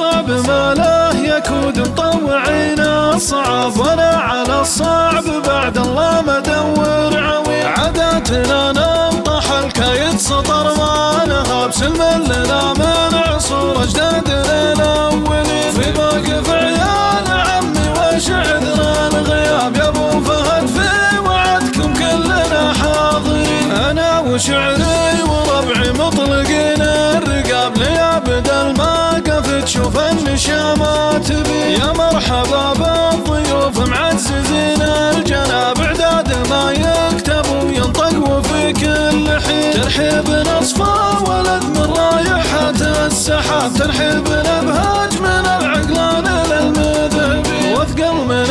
الصعب ما له يكود. مطوعين الصعب وأنا على الصعب. بعد الله ما ادور عوي. عاداتنا ننطح الكايد سطر ما نهاب سلم لنا من عصور أجدادنا الاولين في موقف عيال عمي وش عذر الغياب. يا أبو فهد في وعدكم كلنا حاضرين. أنا وشعري وربعي مطلقين. الرقاب ليابد الماقف تشوف النشامات بي يا مرحبا بالضيوف معززين. الجناب إعداد ما يكتب وينطق وفي كل حين. ترحيب نصفى ولد من رايحة السحاب. ترحيب نبهاج من العقلان للمذهبي واثقل من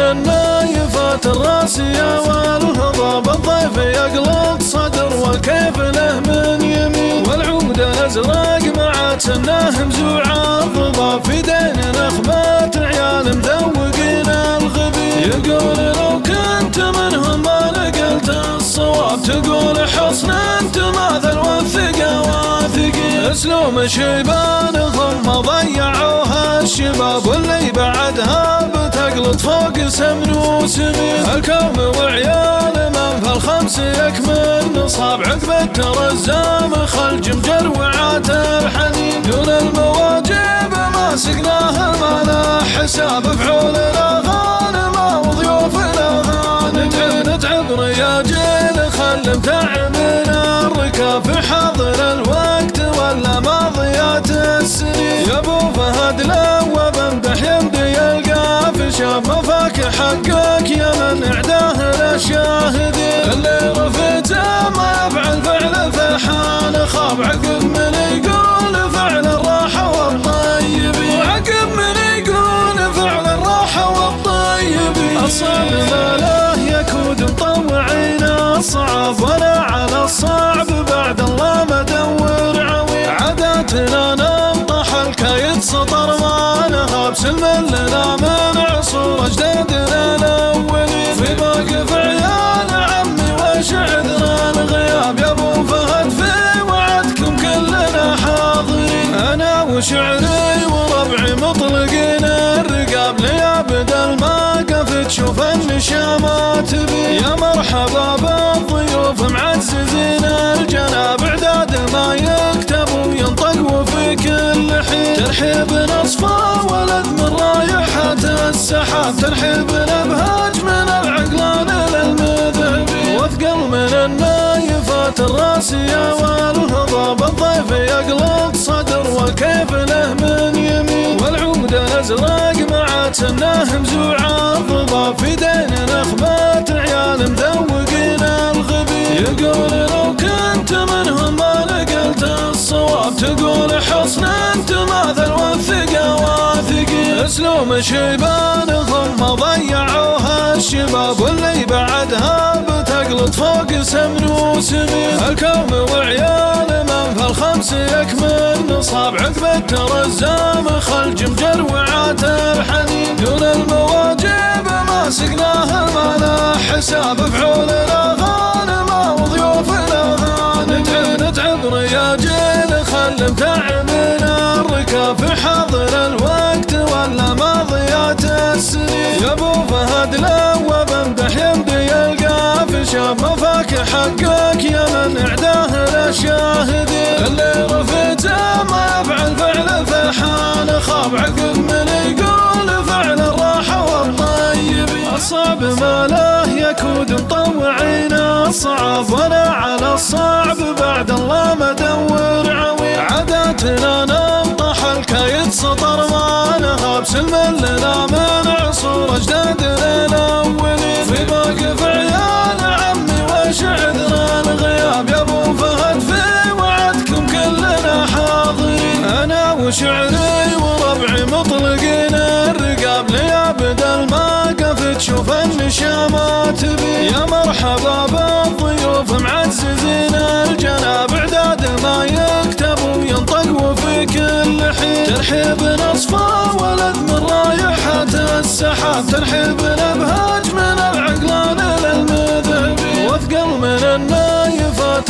النايفات الراسية والهضاب الضيف يقلق صدر وكيف له من يمين. والعود الازرق مع سناه مزوعه الضباب في دين نخبات عيال مذوقين الغبي يقول لو كنت منهم ما نقلت الصواب تقول حصن انت ماذا الوثقه واثقين اسلوم شيبانهم ما ضيعوها الشباب واللي بعدها بتقلط فوق سمن وسمين الكوم وعيال من في الخمس يكمل نصاب عقب الترزام خلج مجروعات الحنين. دون المواجب ما سقناها ما حساب فعول الاغانم وضيوف الاغانم نتعب رياجيل خل متعبنا في حاضر الوقت ولا ماضيات السنين. يا أبو فهد لو بمدح يمدي يلقى في شاب حقك يا من إعداه للشاهدين. اللي رفته ما يفعل فعل فحان خاب عقب من يقول فعل الراحة والطيبين. وعقب من يقول فعل الراحة والطيبين. الصعب ما له يكود مطوعين الصعب ولا على الصعب بعد الله ما ادور عوي عاداتنا ننطح الكايد سطر ما نهاب سلم لنا من عصور اجدادنا الاولين في موقف عيال عمي وش عذر الغياب. يا أبو فهد في وعدكم كلنا حاضرين. أنا وشعري وربعي مطلقين. الرقاب ليابد الماقف تشوف النشامات بي. يا مرحبا بالضيوف معززين الجناب اعداد ما يكتب وينطق وفي كل حين. ترحيب نصفى ولد من رايحة السحاب. ترحيب نبهاج من العقلان للمذهبي. واثقل من النايفات الراسية والهضاب. الضيف يقلق صدر وكيف له من يمين. والعود الازرق مع سناه مزوعه الضباب في دين نخبات عيال مذوقين الغبي. يقول لو كنت منهم ما الصواب تقول حصن أنت ماذا الوثقه واثقين اسلوم شيبانهم ما ضيعوها الشباب واللي بعدها بتقلط فوق سمن وسمين الكوم وعيال من في الخمس يكمل نصاب عقب الترزام خلج مجروعات الحنين دون المواجب ما لا حساب فعول الاغانم وضيوف الاغانم نتعب رياجيل خل متعبنا الركاب في حاضر الوقت ولا ماضيات السنين. يا أبو فهد لو بمدح يمدي يلقى في شاب مفاك حقك يا من يكود مطوعين الصعب وأنا على الصعب. بعد الله ما ادور عوي عاداتنا ننطح الكايد سطر ما نهاب سلم لنا من عصور أجدادنا الاولين في موقف عيال عمي وش عذر الغياب. يا أبو فهد في وعدكم كلنا حاضرين. أنا وشعري وربعي مطلقين. الرقاب ليابد الماقف تشوف النشامات بي. يا مرحبا بالضيوف معززين. الجناب إعداد ما يكتب وينطق وفي كل حين. ترحيب نصفى ولد من رايحة السحاب. ترحيب نبهاج من العقلان للمذهبي. واثقل من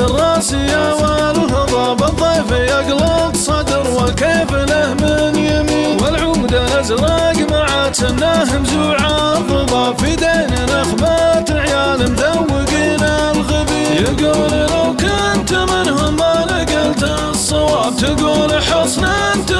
النايفات الراسية والهضاب الضيف يقلق صدر وكيف له من يمين. الأزرق مع سناه مزوع الضباب في دين نخبات عيال مذوقين الغبي. يقول لو كنت منهم ما نقلت الصواب تقول حصن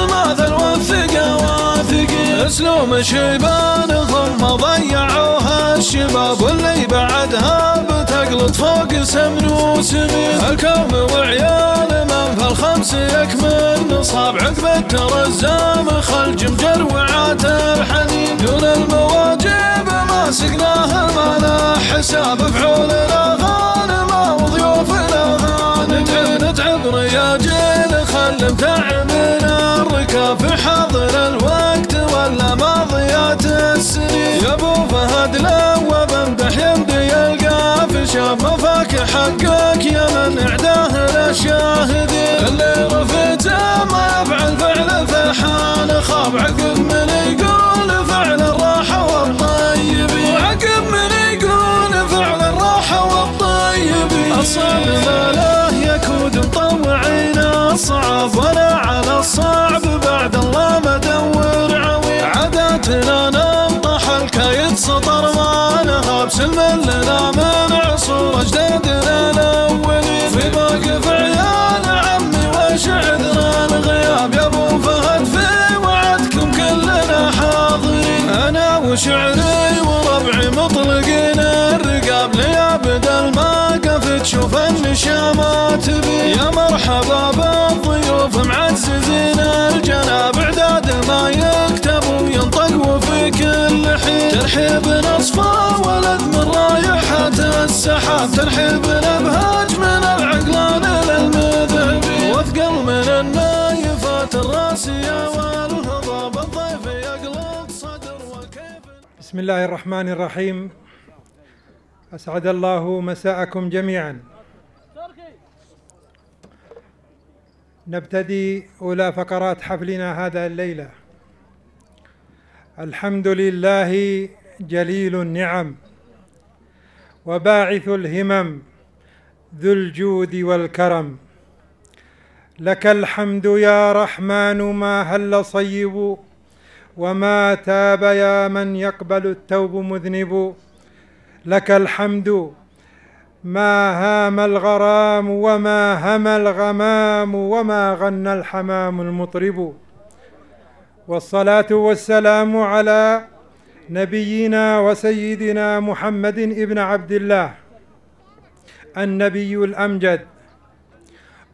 تماثل والثقة واثقين اسلوب شيبانهم ما ضيعوها الشباب واللي بعدها بتقلط فوق سمن وسمين الكوم وعيال من في الخمس يكمل نصاب عقب الترزام خل جمجر وعات الحنين. دون المواجب ما سقناها ما لا حساب فعول الاغانم وضيوف الاغانم نتعب رياجل خل متعبنا الركاب حاضر الوقت ولا ماضيات السنين. يا أبو فهد لو بمدح يمدي يلقى في شاب مفاك حقك يا من إعداه للشاهدين. اللي رفته ما يفعل فعل فحان خاب عقب من يقول فعل الراحة والطيبين. وعقب من يقول فعل الراحة والطيبين. الصعب ما له يكود مطوعين الصعب ولا على الصعب. نهاب سلم لنا من عصور أجدادنا الاولين في موقف عيال عمي وش عذرا الغياب يا أبو فهد في وعدكم كلنا حاضرين. أنا وشعري وربعي مطلقين. الرقاب ليابد الماقف تشوف النشامات بي. يا مرحبا بالضيوف معززين كل حين ترحيب نصفى ولد من رايحة السحاب. ترحيب نبهج من العقلان للمذهبي واثقل من النايفات الراسية والهضاب الضيف يقلق صدر وكيف. بسم الله الرحمن الرحيم. أسعد الله مساءكم جميعا. نبتدي أولى فقرات حفلنا هذا الليلة. الحمد لله جليل النعم وباعث الهمم ذو الجود والكرم. لك الحمد يا رحمن ما هل صيب وما تاب يا من يقبل التوب مذنب. لك الحمد ما هام الغرام وما هم الغمام وما غنى الحمام المطرب. والصلاة والسلام على نبينا وسيدنا محمد ابن عبد الله النبي الأمجد.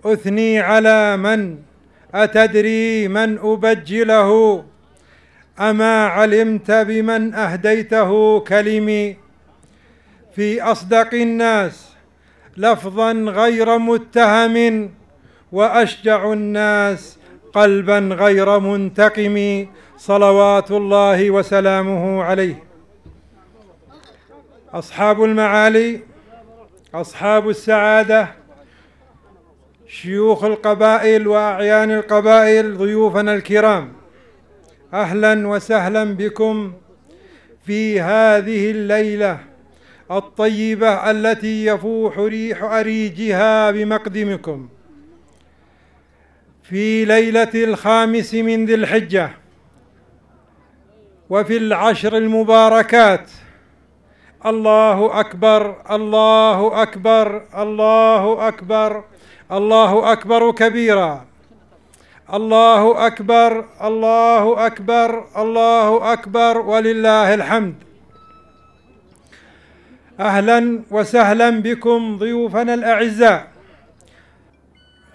أثني على من أتدري من أبجله. أما علمت بمن أهديته كلمي. في أصدق الناس لفظا غير متهم وأشجع الناس قلبا غير منتقم صلوات الله وسلامه عليه. أصحاب المعالي أصحاب السعادة شيوخ القبائل وأعيان القبائل ضيوفنا الكرام أهلا وسهلا بكم في هذه الليلة الطيبة التي يفوح ريح أريجها بمقدمكم. في ليلة الخامس من ذي الحجة وفي العشر المباركات. الله أكبر الله أكبر الله أكبر الله أكبر كبيرا. الله أكبر الله أكبر الله أكبر ولله الحمد. أهلا وسهلا بكم ضيوفنا الأعزاء.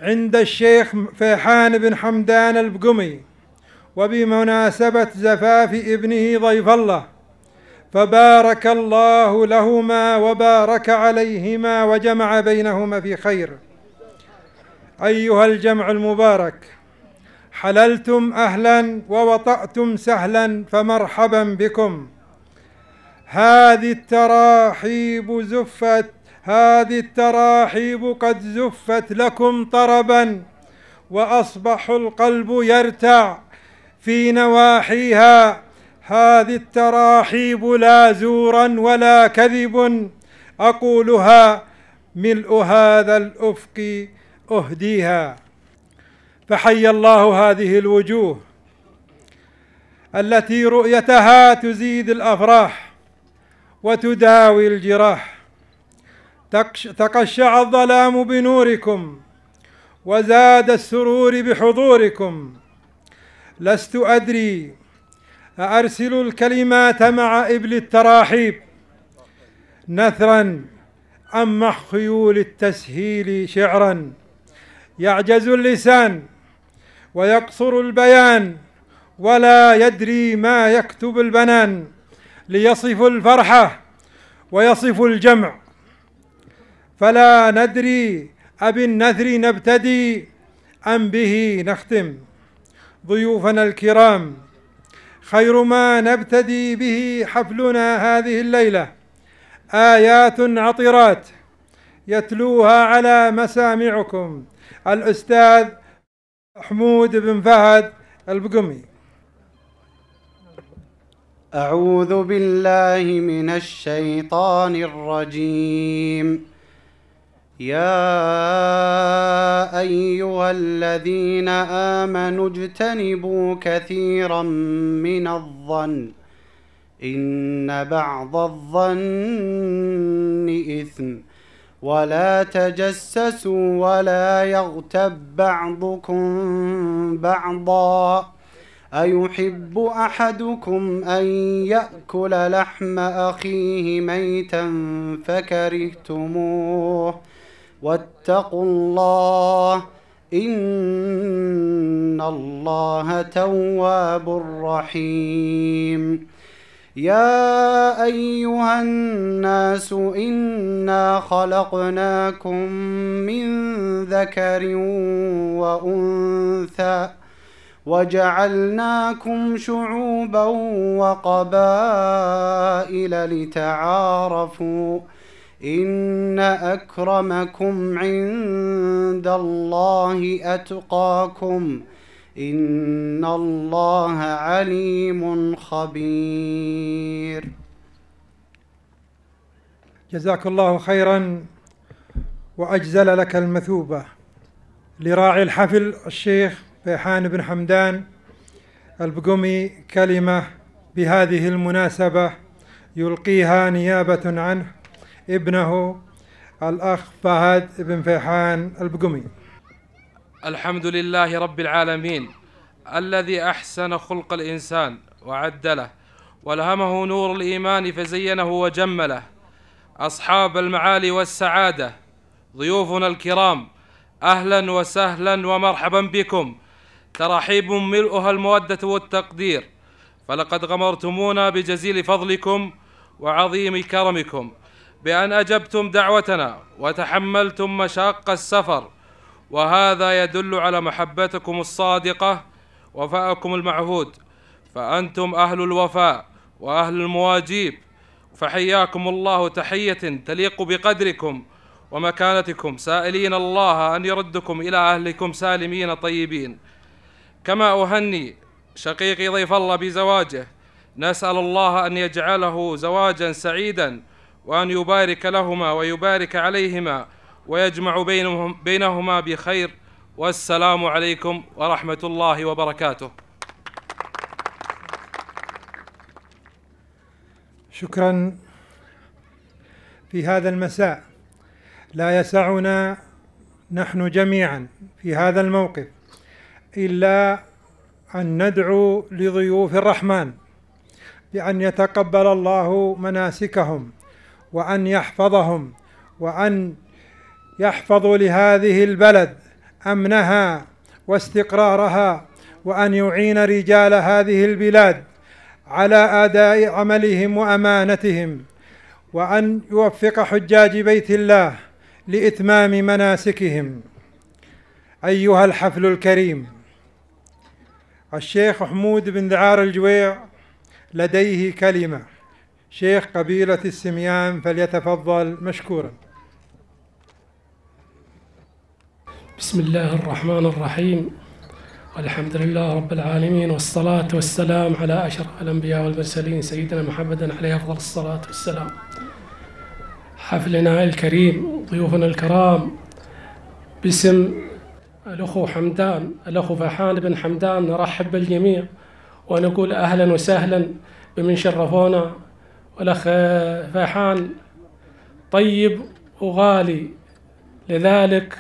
عند الشيخ فيحان بن حمدان البقمي وبمناسبة زفاف ابنه ضيف الله فبارك الله لهما وبارك عليهما وجمع بينهما في خير. أيها الجمع المبارك حللتم أهلا ووطأتم سهلا فمرحبا بكم. هذه التراحيب زفت هذه التراحيب قد زفت لكم طربا وأصبح القلب يرتع في نواحيها. هذه التراحيب لا زورا ولا كذب أقولها ملء هذا الأفق أهديها. فحي الله هذه الوجوه التي رؤيتها تزيد الأفراح وتداوي الجراح. تقشع الظلام بنوركم وزاد السرور بحضوركم. لست أدري أأرسل الكلمات مع إبل التراحيب نثرا أم مع خيول التسهيل شعرا. يعجز اللسان ويقصر البيان ولا يدري ما يكتب البنان. ليصف الفرحة ويصف الجمع فلا ندري أبالنثر نبتدي أم به نختم. ضيوفنا الكرام خير ما نبتدي به حفلنا هذه الليلة. آيات عطرات يتلوها على مسامعكم. الأستاذ حمود بن فهد البقمي. أعوذ بالله من الشيطان الرجيم. يا أيها الذين آمنوا اجتنبوا كثيرا من الظن. إن بعض الظن إثم. ولا تجسسوا ولا يغتب بعضكم بعضا. أيحب أحدكم أن يأكل لحم أخيه ميتا فكرهتموه. واتقوا الله إن الله تواب رحيم. يا أيها الناس إنا خلقناكم من ذكر وأنثى وجعلناكم شعوبا وقبائل لتعارفوا ان اكرمكم عند الله اتقاكم ان الله عليم خبير. جزاك الله خيرا وأجزل لك المثوبة. لراعي الحفل الشيخ فيحان بن حمدان البقمي كلمة بهذه المناسبة يلقيها نيابة عنه. ابنه الأخ فهد بن فيحان البقمي. الحمد لله رب العالمين الذي أحسن خلق الإنسان وعدله والهمه نور الإيمان فزينه وجمله أصحاب المعالي والسعادة ضيوفنا الكرام أهلا وسهلا ومرحبا بكم. ترحيب ملؤها المودة والتقدير فلقد غمرتمونا بجزيل فضلكم وعظيم كرمكم. بأن أجبتم دعوتنا وتحملتم مشاق السفر وهذا يدل على محبتكم الصادقة وفاءكم المعهود. فأنتم أهل الوفاء وأهل المواجيب. فحياكم الله تحية تليق بقدركم ومكانتكم. سائلين الله أن يردكم إلى أهلكم سالمين طيبين. كما أهني شقيقي ضيف الله بزواجه نسأل الله أن يجعله زواجا سعيدا وأن يبارك لهما ويبارك عليهما ويجمع بينهم بينهما بخير. والسلام عليكم ورحمة الله وبركاته. شكرا في هذا المساء. لا يسعنا نحن جميعا في هذا الموقف إلا أن ندعو لضيوف الرحمن بأن يتقبل الله مناسكهم. وأن يحفظهم وأن يحفظ لهذه البلد أمنها واستقرارها وأن يعين رجال هذه البلاد على أداء عملهم وأمانتهم وأن يوفق حجاج بيت الله لإتمام مناسكهم. أيها الحفل الكريم الشيخ حمود بن ذعار الجويع لديه كلمة. شيخ قبيلة السميان فليتفضل مشكورا. بسم الله الرحمن الرحيم. والحمد لله رب العالمين والصلاة والسلام على أشرف الأنبياء والمرسلين سيدنا محمد عليه أفضل الصلاة والسلام. حفلنا الكريم ضيوفنا الكرام باسم الأخو حمدان الأخو فحان بن حمدان نرحب بالجميع ونقول أهلا وسهلا بمن شرفونا والأخ فاحان طيب وغالي. لذلك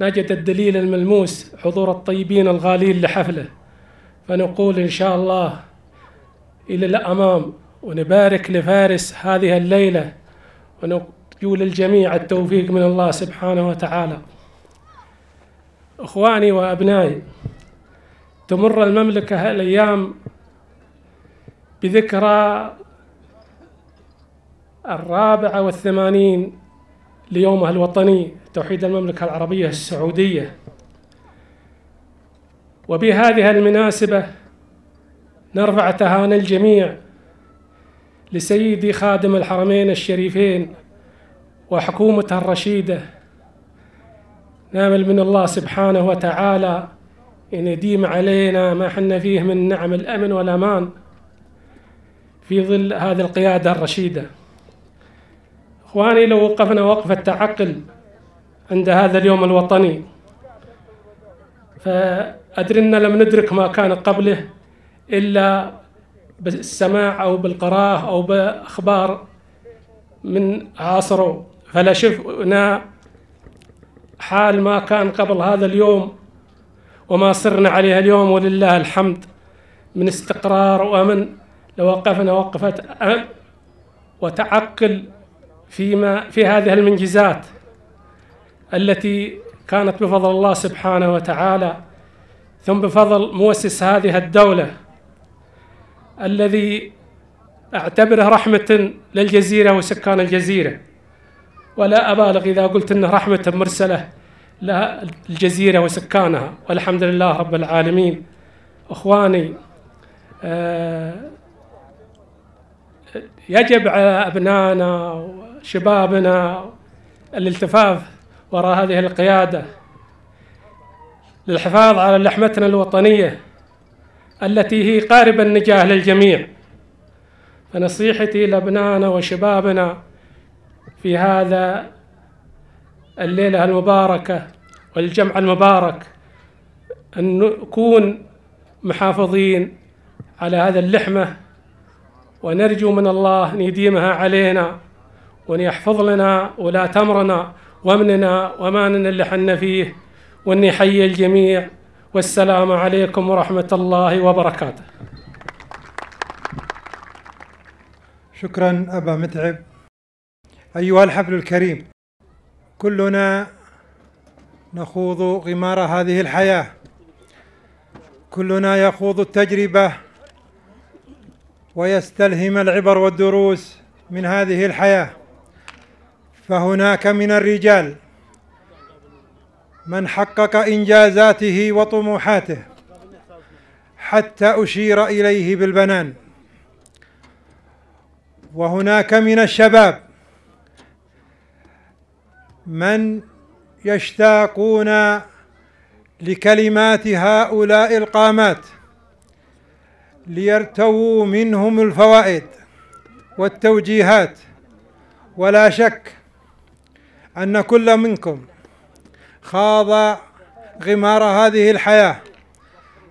نجد الدليل الملموس حضور الطيبين الغالين لحفله. فنقول إن شاء الله إلى الأمام ونبارك لفارس هذه الليلة ونرجو للجميع التوفيق من الله سبحانه وتعالى. إخواني وأبنائي تمر المملكة الأيام بذكرى الرابعة والثمانين ليومها الوطني توحيد المملكة العربية السعودية. وبهذه المناسبة نرفع تهاني الجميع لسيدي خادم الحرمين الشريفين وحكومته الرشيدة. نامل من الله سبحانه وتعالى أن يديم علينا ما حنا فيه من نعم الأمن والأمان في ظل هذه القيادة الرشيدة. إخواني لو وقفنا وقفة تعقل عند هذا اليوم الوطني فأدري أن لم ندرك ما كان قبله إلا بالسماع أو بالقراءة أو بأخبار من عصره فلا شفنا حال ما كان قبل هذا اليوم وما صرنا عليه اليوم ولله الحمد. من استقرار وأمن لو وقفنا وقفة أمن وتعقل فيما في هذه المنجزات التي كانت بفضل الله سبحانه وتعالى ثم بفضل مؤسس هذه الدولة الذي أعتبره رحمة للجزيرة وسكان الجزيرة. ولا أبالغ إذا قلت أنه رحمة مرسلة للجزيرة وسكانها. والحمد لله رب العالمين. أخواني آه، يجب على أبنائنا وشبابنا الالتفاف وراء هذه القيادة للحفاظ على لحمتنا الوطنية التي هي قارب النجاح للجميع. فنصيحتي لأبنائنا وشبابنا في هذا الليلة المباركة والجمع المبارك أن نكون محافظين على هذا اللحمة ونرجو من الله أن يديمها علينا. وأن يحفظ لنا ولا تمرنا وامننا وماننا اللي حنا فيه وأن يحيي الجميع. والسلام عليكم ورحمة الله وبركاته. شكرا أبا متعب. أيها الحفل الكريم كلنا نخوض غمار هذه الحياة. كلنا يخوض التجربة ويستلهم العبر والدروس من هذه الحياة. فهناك من الرجال من حقق إنجازاته وطموحاته حتى أشير إليه بالبنان. وهناك من الشباب من يشتاقون لكلمات هؤلاء القامات ليرتووا منهم الفوائد والتوجيهات. ولا شك أن كل منكم خاض غمار هذه الحياة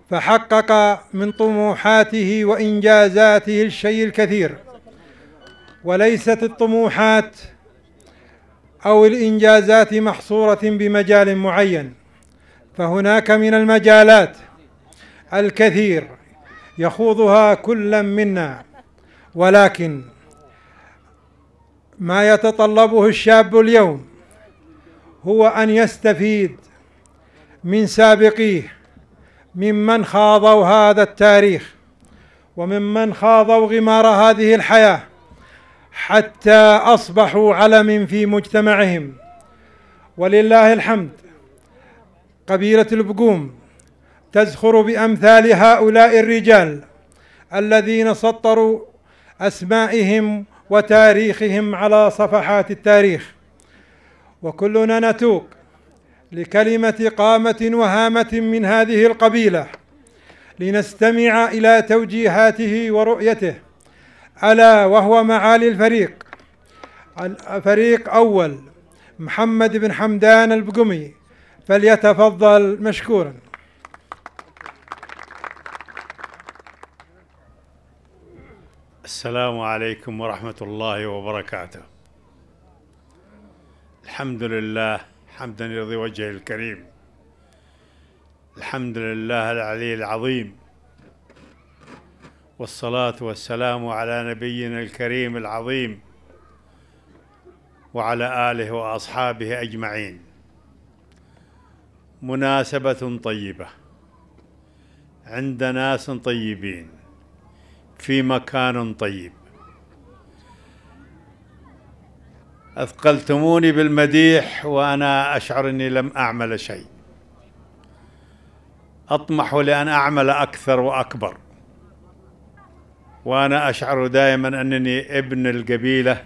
فحقق من طموحاته وإنجازاته الشيء الكثير. وليست الطموحات أو الإنجازات محصورة بمجال معين فهناك من المجالات الكثير يخوضها كل منا. ولكن ما يتطلبه الشاب اليوم هو أن يستفيد من سابقيه ممن خاضوا هذا التاريخ وممن خاضوا غمار هذه الحياة حتى أصبحوا علم في مجتمعهم. ولله الحمد قبيلة البقوم تزخر بأمثال هؤلاء الرجال الذين سطروا أسمائهم وتاريخهم على صفحات التاريخ. وكلنا نتوق لكلمة قامة وهامة من هذه القبيلة لنستمع إلى توجيهاته ورؤيته ألا وهو معالي الفريق الفريق أول محمد بن حمدان البقمي فليتفضل مشكورا. السلام عليكم ورحمة الله وبركاته. الحمد لله حمدا يرضي وجهه الكريم. الحمد لله العلي العظيم. والصلاة والسلام على نبينا الكريم العظيم وعلى آله وأصحابه أجمعين. مناسبة طيبة. عند ناس طيبين. في مكان طيب. أثقلتموني بالمديح وأنا أشعر أني لم أعمل شيء. أطمح لأن أعمل أكثر وأكبر. وأنا أشعر دائما أنني ابن القبيلة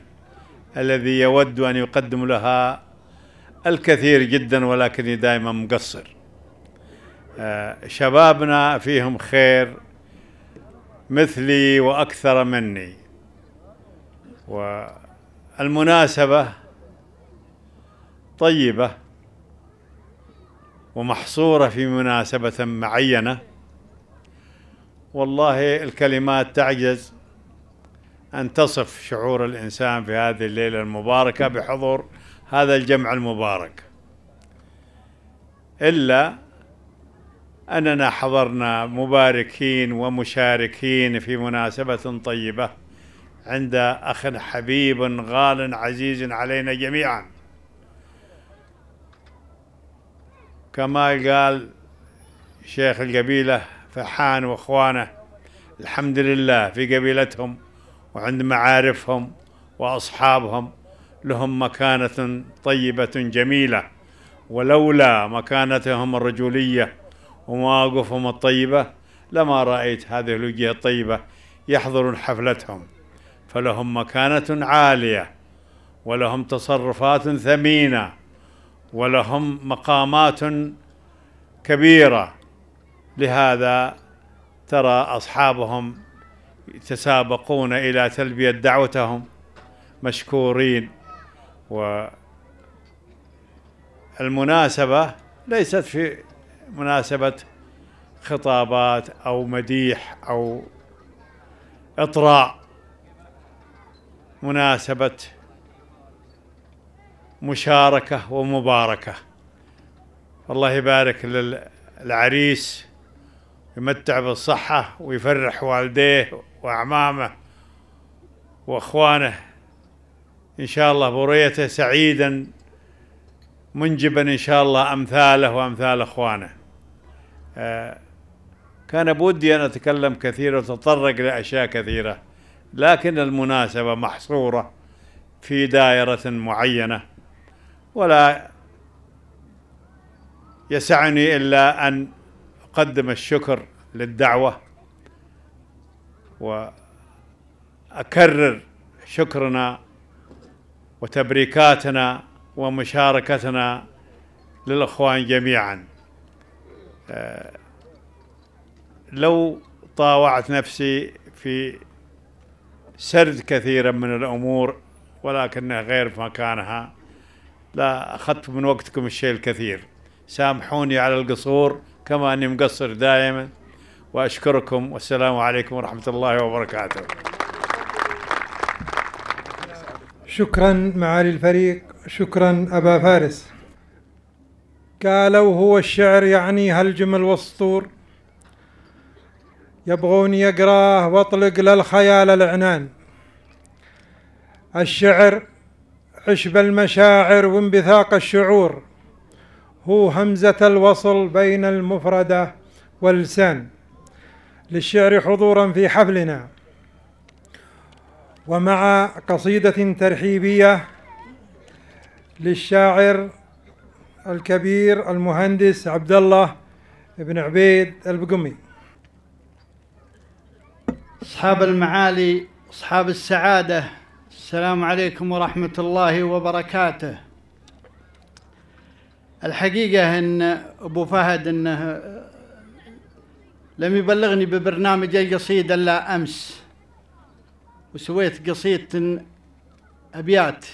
الذي يود أن يقدم لها الكثير جدا ولكني دائما مقصر. آه، شبابنا فيهم خير مثلي وأكثر مني. والمناسبة طيبة ومحصورة في مناسبة معينة. والله الكلمات تعجز أن تصف شعور الإنسان في هذه الليلة المباركة بحضور هذا الجمع المبارك. إلا أننا حضرنا مباركين ومشاركين في مناسبة طيبة. عند أخ حبيب غال عزيز علينا جميعا. كما قال شيخ القبيلة فحان وإخوانه الحمد لله في قبيلتهم وعند معارفهم وأصحابهم لهم مكانة طيبة جميلة ولولا مكانتهم الرجولية ومواقفهم الطيبة لما رأيت هذه الوجيه الطيبة يحضرون حفلتهم. فلهم مكانة عالية ولهم تصرفات ثمينة ولهم مقامات كبيرة. لهذا ترى أصحابهم يتسابقون إلى تلبية دعوتهم مشكورين. والمناسبة ليست في مناسبة خطابات أو مديح أو إطراء. مناسبة مشاركة ومباركة. الله يبارك للعريس يمتع بالصحة ويفرح والديه وأعمامه وأخوانه. إن شاء الله بريته سعيدا منجبا إن شاء الله أمثاله وأمثال أخوانه. آه، كان بودي أن أتكلم كثير وتطرق لأشياء كثيرة. لكن المناسبة محصورة في دائرة معينة ولا يسعني إلا أن أقدم الشكر للدعوة وأكرر شكرنا وتبريكاتنا ومشاركتنا للأخوان جميعا. آه، لو طاوعت نفسي في سرد كثيرا من الأمور ولكنها غير مكانها. لا أخذت من وقتكم الشيء الكثير. سامحوني على القصور كما أني مقصر دائما. وأشكركم والسلام عليكم ورحمة الله وبركاته. شكرا معالي الفريق شكرا أبا فارس. قالوا هو الشعر يعني هالجم الوسطور يبغون يقراه واطلق للخيال العنان. الشعر عشب المشاعر وانبثاق الشعور. هو همزة الوصل بين المفردة واللسان. للشعر حضورا في حفلنا. ومع قصيدة ترحيبية للشاعر الكبير المهندس عبد الله بن عبيد البقمي. أصحاب المعالي أصحاب السعادة السلام عليكم ورحمة الله وبركاته. الحقيقة أن أبو فهد أنه لم يبلغني ببرنامج القصيدة إلا أمس. وسويت قصيدة أبيات.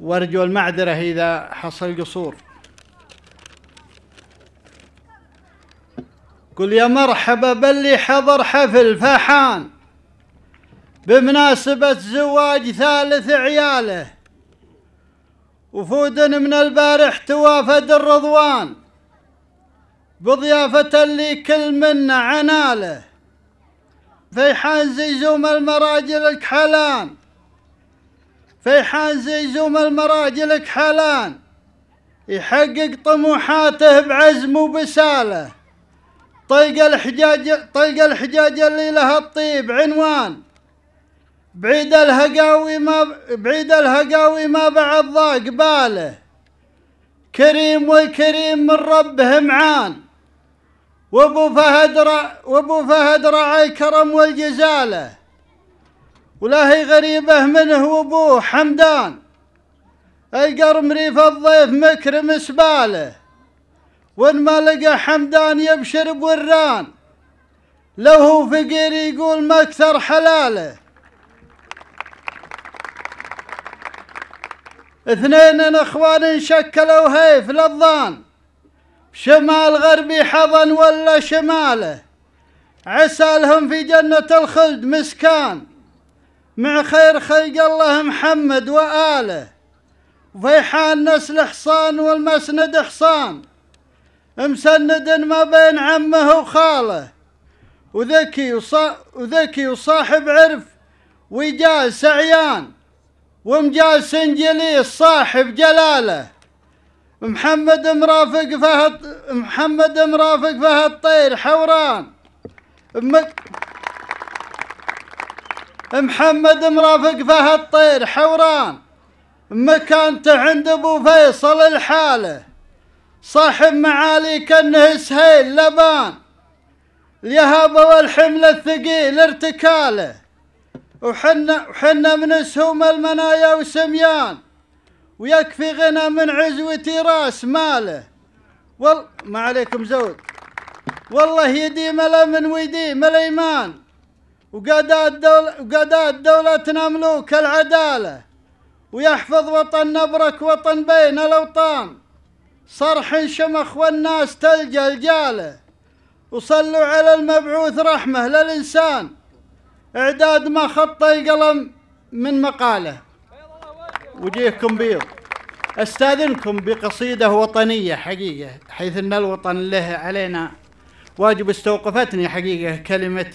وأرجو المعذرة إذا حصل قصور. قل يا مرحبا باللي حضر حفل فحان بمناسبة زواج ثالث عياله. وفود من البارح توافد الرضوان بضيافة اللي كل منا عناله. فيحان زيزوم المراجل الكحلان. فيحان زيزوم المراجل الكحلان. يحقق طموحاته بعزم وبساله. طيق الحجاج طيق الحجاج اللي لها الطيب عنوان. بعيد الهقاوي ما بعيد الهقاوي ما بعد ضاق باله. كريم والكريم من ربه معان. وابو فهد رع وابو فهد رعى كرم والجزالة. ولا هي غريبة منه وابوه حمدان. القرم ريف الضيف مكرم سباله. وان ما لقى حمدان يبشر بوران. لو فقير يقول ما أكثر حلاله. اثنين اخوان شكلوا هيف للظان. شمال غربي حضن ولا شماله. عسى لهم في جنة الخلد مسكان. مع خير خلق الله محمد وآله. وفيحان نسل حصان والمسند حصان مسند ما بين عمه وخاله. وذكي وصا وذكي وصاحب عرف وجاز سعيان ومجاز سنجليس صاحب جلاله. محمد مرافق فهد محمد مرافق فهد طير حوران. محمد مرافق فهد طير حوران. مكانته عند أبو فيصل الحالة. صاحب معالي كانه سهيل لبان اليهابة والحمل الثقيل ارتكاله. وحنا وحنا من سهوم المنايا وسميان ويكفي غنى من عزوتي راس ماله. وال ما عليكم زود. والله يديم من ويديم الايمان وقادات دولة وقادات دولتنا ملوك العدالة. ويحفظ وطن نبرك وطن بين الأوطان. صرح شمخ والناس تلجأ الجاله وصلوا على المبعوث رحمة للإنسان. إعداد ما خط القلم من مقاله. وجيهكم بيض. أستاذنكم بقصيدة وطنية حقيقة حيث إن الوطن له علينا واجب استوقفتني حقيقة كلمة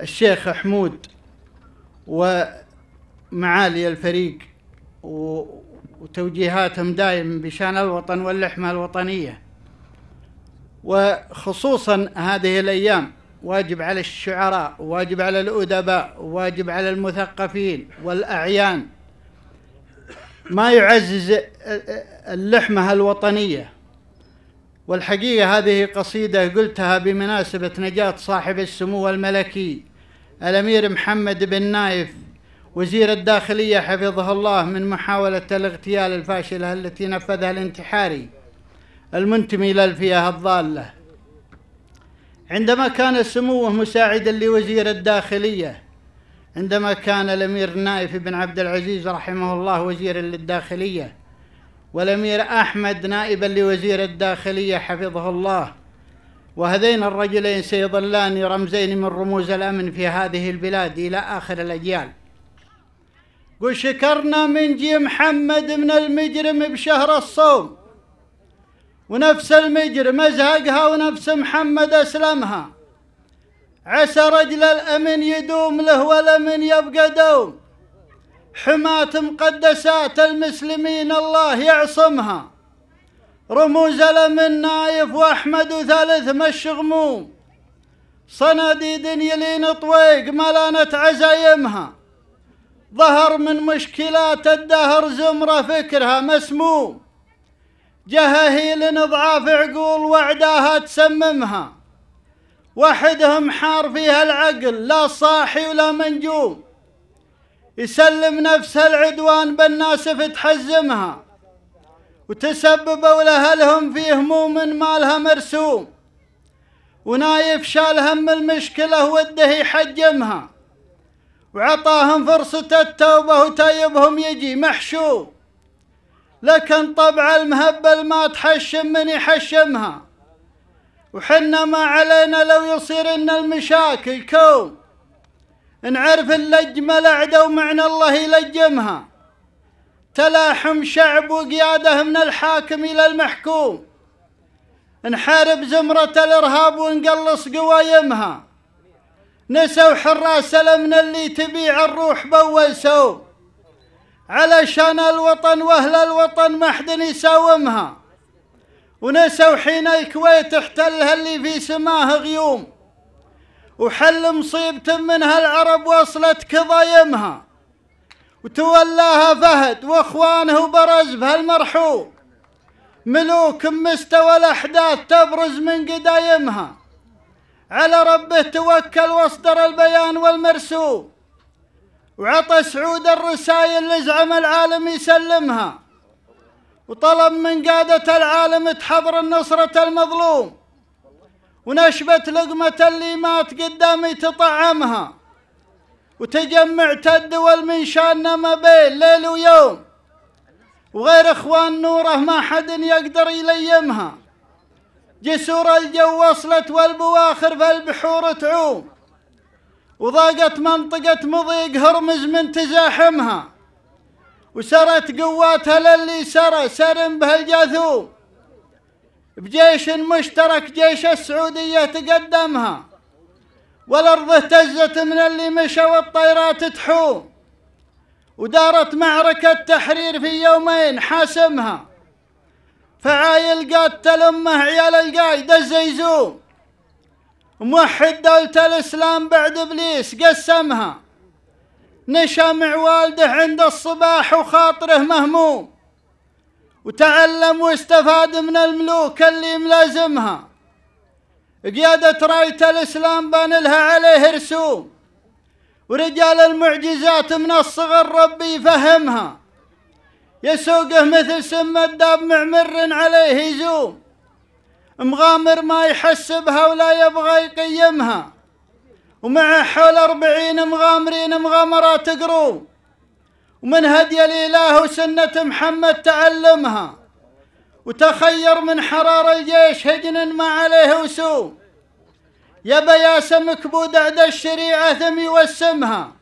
الشيخ حمود ومعالي الفريق وتوجيهاتهم دائما بشان الوطن واللحمة الوطنية. وخصوصا هذه الأيام واجب على الشعراء واجب على الأدباء واجب على المثقفين والأعيان ما يعزز اللحمة الوطنية. والحقيقة هذه قصيدة قلتها بمناسبة نجاة صاحب السمو الملكي الأمير محمد بن نايف وزير الداخلية حفظه الله من محاولة الاغتيال الفاشلة التي نفذها الانتحاري المنتمي للفئة الضالة. عندما كان سموه مساعدا لوزير الداخلية عندما كان الأمير نايف بن عبد العزيز رحمه الله وزيرا للداخلية والأمير أحمد نائبا لوزير الداخلية حفظه الله وهذين الرجلين سيظلان رمزين من رموز الأمن في هذه البلاد إلى آخر الأجيال. قل شكرنا من جي محمد من المجرم بشهر الصوم. ونفس المجرم أزهقها ونفس محمد أسلمها. عسى رجل الأمن يدوم له والأمن يبقى دوم. حماة مقدسات المسلمين الله يعصمها. رموز الأمن نايف وأحمد وثالث مش غموم صناديد يلين طويق ملانة عزايمها ظهر من مشكلات الدهر زمرة فكرها مسموم. جهاهيل اضعاف عقول وعداها تسممها. وحدهم حار فيها العقل لا صاحي ولا منجوم. يسلم نفسها العدوان بالناسف تحزمها. وتسببوا لأهلهم في هموم ما لها مرسوم. ونايف شال هم المشكلة وده يحجمها. وعطاهم فرصة التوبة وتيبهم يجي محشوم لكن طبع المهبل ما تحشم من يحشمها. وحنا ما علينا لو يصير إن المشاكل كوم. نعرف اللجمة الأعدى ومعنى الله يلجمها. تلاحم شعب وقيادة من الحاكم إلى المحكوم. نحارب زمرة الإرهاب ونقلص قوايمها. نسوا حراس من اللي تبيع الروح بأول سوم علشان الوطن وأهل الوطن ما حد يساومها. ونسوا حين الكويت احتلها اللي في سماه غيوم. وحل مصيبة منها العرب وصلت كضايمها وتولاها فهد وأخوانه وبرز بهالمرحوم ملوك مستوى الأحداث تبرز من قدايمها. على ربه توكل واصدر البيان والمرسوم. وعطى سعود الرسائل لزعم العالم يسلمها. وطلب من قادة العالم تحضر النصرة المظلوم. ونشبت لقمة اللي مات قدامي تطعمها وتجمعت الدول من شاننا ما بين ليل ويوم. وغير إخوان نوره ما حد يقدر يليمها. جسور الجو وصلت والبواخر في البحور تعوم. وضاقت منطقة مضيق هرمز من تزاحمها. وسرت قواتها للي سرى سرم به الجاثوم بجيش مشترك جيش السعودية تقدمها. والأرض اهتزت من اللي مشى والطيرات تحوم. ودارت معركة تحرير في يومين حاسمها. فعايل قاتل امه عيال القايد الزيزوم موحد دولة الإسلام بعد إبليس قسمها. نشأ مع والده عند الصباح وخاطره مهموم. وتعلم واستفاد من الملوك اللي ملازمها. قيادة راية الإسلام بان لها عليه رسوم. ورجال المعجزات من الصغر ربي يفهمها. يسوقه مثل سم الداب معمر عليه يزوم. مغامر ما يحسبها ولا يبغى يقيمها. ومع حول أربعين مغامرين مغامرات قروم ومن هدي الإله وسنة محمد تعلمها. وتخير من حرار الجيش هجن ما عليه وسوم. يا بياسم كبود عد الشريعة ثم يوسمها.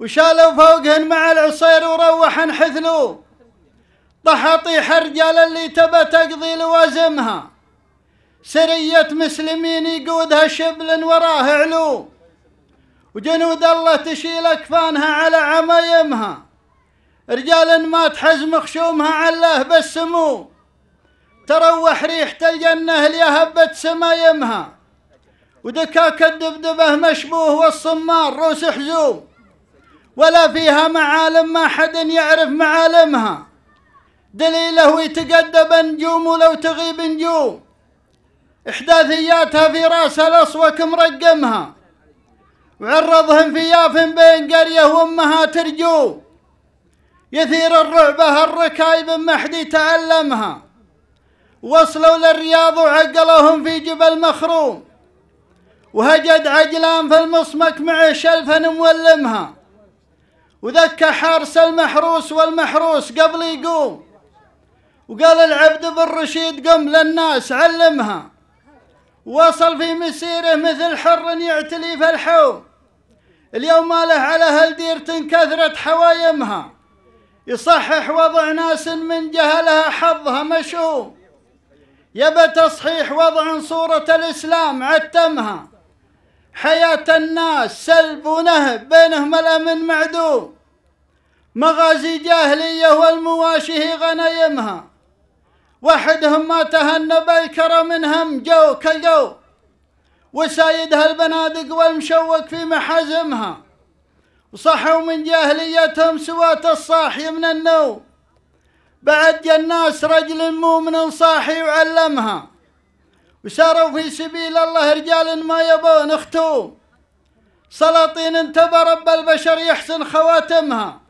وشالوا فوقهن مع العصير وروح حثلو طح طيح الرجال اللي تبى تقضي لوازمها. سرية مسلمين يقودها شبل وراه علو وجنود الله تشيل أكفانها على عمايمها. رجال ما تحزم خشومها علاه بالسمو تروح ريحة الجنة اللي هبت سمايمها. ودكاك الدبدبة مشبوه والصمار روس حزوم. ولا فيها معالم ما حد يعرف معالمها. دليله يتقدب نجوم ولو تغيب نجوم. إحداثياتها في رأس الأصوك مرقمها. وعرضهم في ياف بين قرية وأمها ترجو يثير الرعبة الركايب ما حد يتعلمها وصلوا للرياض وعقلوهم في جبل مخروم. وهجد عجلان في المصمك مع شلفا مولمها. وذكى حارس المحروس والمحروس قبل يقوم. وقال العبد بالرشيد قم للناس علمها. وصل في مسيره مثل حر يعتلي في الحوم اليوم له على هالدير كثرة حوايمها. يصحح وضع ناس من جهلها حظها مشوم يبى تصحيح وضع صورة الإسلام عتمها. حياة الناس سلب ونهب بينهم الأمن معدوم. مغازي جاهلية والمواشي غنايمها. وحدهم ما تهنى بالكرم منهم جو كالجو وسايدها البنادق والمشوك في محازمها. وصحوا من جاهليتهم سوات الصاحي من النوم بعد الناس رجل مؤمن صاحي وعلمها وساروا في سبيل الله رجال ما يبون اختوم سلاطين انتبه رب البشر يحسن خواتمها.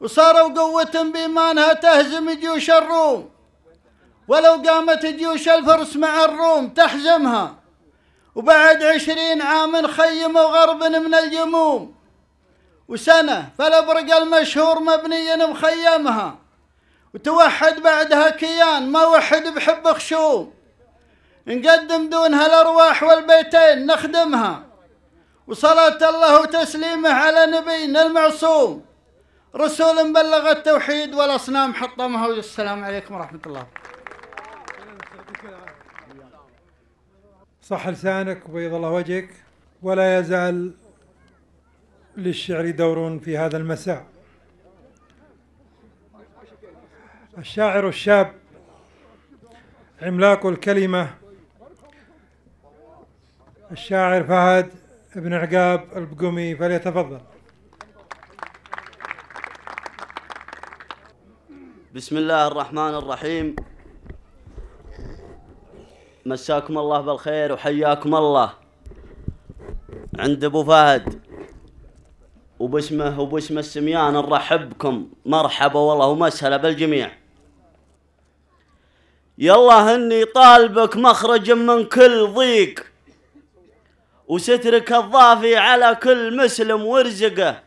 وصاروا قوة بإيمانها تهزم جيوش الروم. ولو قامت جيوش الفرس مع الروم تحزمها. وبعد عشرين عام خيموا غرب من الجموم. وسنة فالأبرق المشهور مبني مخيمها وتوحد بعدها كيان ما وحد بحب خشوم. نقدم دونها الأرواح والبيتين نخدمها. وصلاة الله وتسليمه على نبينا المعصوم. رسول بلغ التوحيد والأصنام حطمها والسلام عليكم ورحمة الله. صح لسانك وبيض الله وجهك ولا يزال للشعر دور في هذا المساء. الشاعر الشاب عملاق الكلمة الشاعر فهد بن عقاب البقمي فليتفضل. بسم الله الرحمن الرحيم. مساكم الله بالخير وحياكم الله. عند أبو فهد وباسمه وباسم السميان نرحب بكم مرحبا والله ومسهلا بالجميع. يلا هني طالبك مخرج من كل ضيق. وسترك الضافي على كل مسلم وارزقه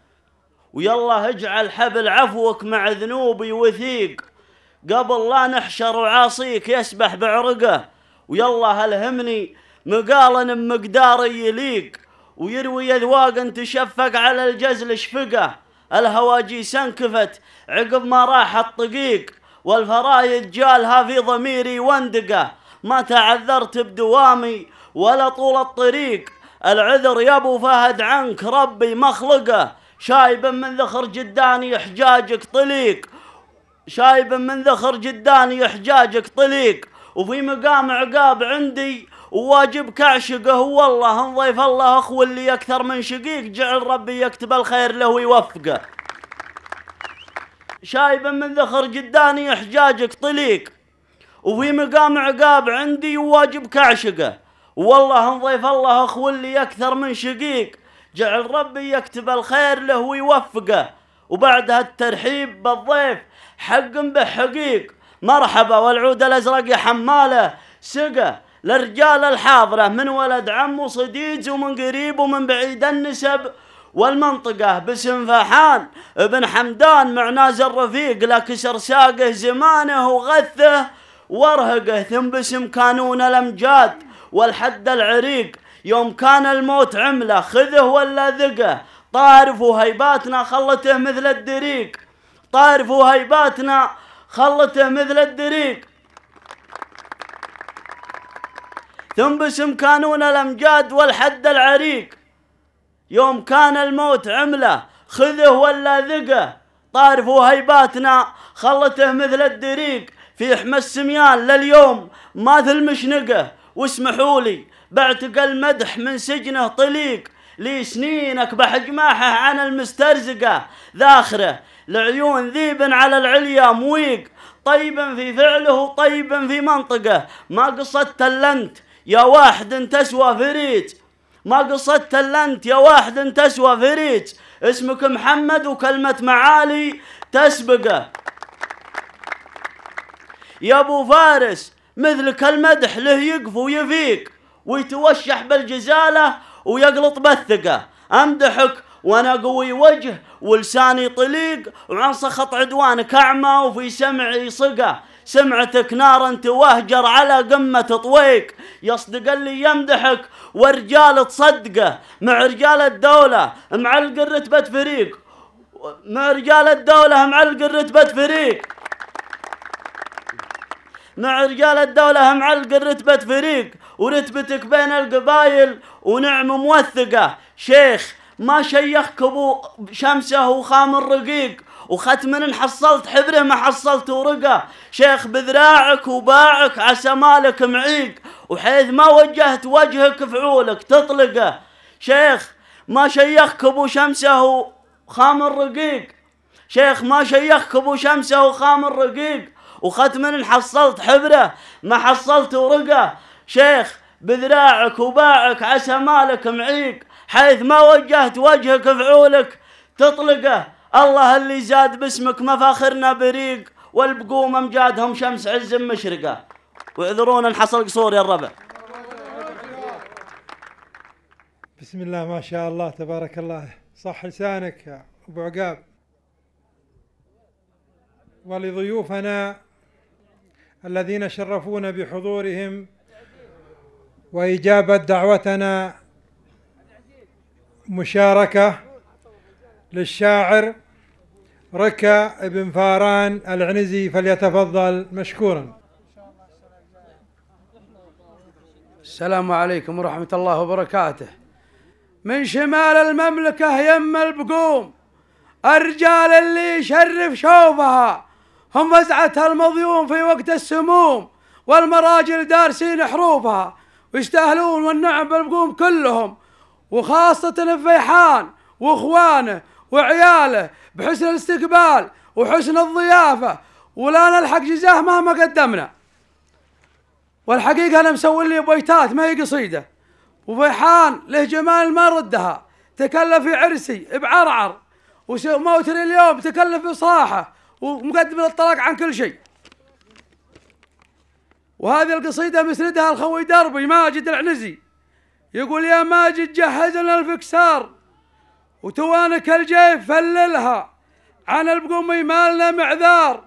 ويلا اجعل حبل عفوك مع ذنوبي وثيق. قبل لا نحشر وعاصيك يسبح بعرقه. ويلا الهمني مقالا بمقداري يليق؟ ويروي اذواق تشفق على الجزل شفقه. الهواجي سنكفت عقب ما راح الطقيق. والفرايد جالها في ضميري وندقه ما تعذرت بدوامي ولا طول الطريق. العذر يا ابو فهد عنك ربي مخلقه. شايب من ذخر جداني حجاجك طليق. شايب من ذخر جداني حجاجك طليق. وفي مقام عقاب عندي وواجب كعشقه والله نضيف الله أخو اللي أكثر من شقيق. جعل ربي يكتب الخير له ويوفقه. شايب من ذخر جداني حجاجك طليق. وفي مقام عقاب عندي وواجب كعشقه. والله نضيف الله أخو اللي أكثر من شقيق. جعل ربي يكتب الخير له ويوفقه. وبعدها الترحيب بالضيف حق بحقيق. مرحبا والعود الأزرق يا حمالة. سقه للرجال الحاضرة من ولد عم وصديق ومن قريب ومن بعيد النسب. والمنطقة باسم فحان ابن حمدان مع ناز الرفيق لا كسر ساقه زمانه وغثه. وارهقه ثم باسم كانون الأمجاد. والحد العريق يوم كان الموت عمله خذه ولا ذقه. طارف وهيباتنا خلته مثل الدريق. طارف وهيباتنا خلته مثل الدريق. ثم باسم كانون الامجاد والحد العريق. يوم كان الموت عمله خذه ولا ذقه. طارف وهيباتنا خلته مثل الدريق. في حمى السميان لليوم ماثل مشنقه. واسمحوا لي بعتق المدح من سجنه طليق. لي سنينك بحجماحه عن المسترزقة. ذاخره لعيون ذيب على العليا مويق طيب في فعله طيب في منطقه. ما قصدت اللنت يا واحد تسوى فريج ما قصدت اللنت يا واحد تسوى فريج اسمك محمد وكلمة معالي تسبقه. يا أبو فارس مثلك المدح له يقف ويفيق ويتوشح بالجزالة ويقلط بالثقة أمدحك وأنا قوي وجه ولساني طليق وعن سخط عدوانك اعمى وفي سمعي صقة. سمعتك نار توهجر على قمة طويق يصدق اللي يمدحك ورجال تصدقه. مع رجال الدولة معلق الرتبة فريق. مع رجال الدولة معلق الرتبة فريق. مع رجال الدولة معلق الرتبة فريق. ورتبتك بين القبايل ونعم موثقة. شيخ ما شيخك ابو شمسه وخام الرقيق وختم حصلت حبره ما حصلت ورقه. شيخ بذراعك وباعك عسى مالك معيق وحيث ما وجهت وجهك فعولك تطلقه. شيخ ما شيخك ابو شمسه وخام الرقيق. شيخ ما شيخك ابو شمسه وخام الرقيق وختم حصلت حبره ما حصلت ورقه. شيخ بذراعك وباعك عسى مالك معيق حيث ما وجهت وجهك فعولك تطلقه. الله اللي زاد باسمك مفاخرنا بريق والبقوم امجادهم شمس عز مشرقة. واعذرونا انحصل قصور يا الربع. بسم الله ما شاء الله تبارك الله. صح لسانك يا أبو عقاب. ولضيوفنا الذين شرفونا بحضورهم وإجابة دعوتنا مشاركة للشاعر ركا بن فاران العنزي فليتفضل مشكورا. السلام عليكم ورحمة الله وبركاته. من شمال المملكة يم البقوم. الرجال اللي يشرف شوفها. هم فزعتها المضيوم في وقت السموم. والمراجل دارسين حروفها. ويستأهلون والنعم بالبقوم كلهم. وخاصة الفيحان وإخوانه وعياله بحسن الاستقبال وحسن الضيافة. ولا نلحق جزاه مهما قدمنا. والحقيقة أنا مسوي لي بيتات ما هي قصيدة. وفيحان له جمال ما ردها. تكلف في عرسي بعرعر. وموتني اليوم تكلف بصراحة ومقدم الطلاق عن كل شيء. وهذه القصيدة مسندها الخوي دربي ماجد العنزي. يقول يا ماجد جهز لنا الفكسار وتوانك الجيف فللها. عن البقومي مالنا معذار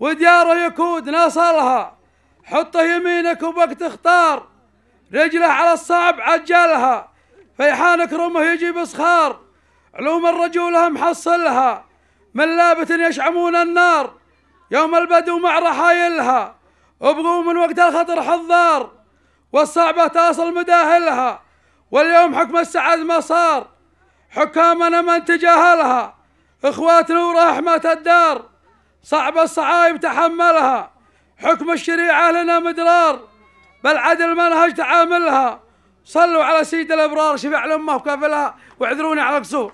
ودياره يكود ناصلها حطه يمينك وبك تختار رجله على الصعب عجلها. فيحان كرمه يجي بصخار. علوم الرجولة محصلها من لابة يشعمون النار. يوم البدو مع رحايلها. ابقوا من وقت الخطر حضار. والصعبة تصل مداهلها واليوم حكم السعد ما صار. حكامنا من تجاهلها. إخواتنا ورحمة الدار. صعب الصعايب تحملها. حكم الشريعة لنا مدرار. بالعدل منهج تعاملها. صلوا على سيد الأبرار شفع الأمة وكافلها واعذروني على القصور.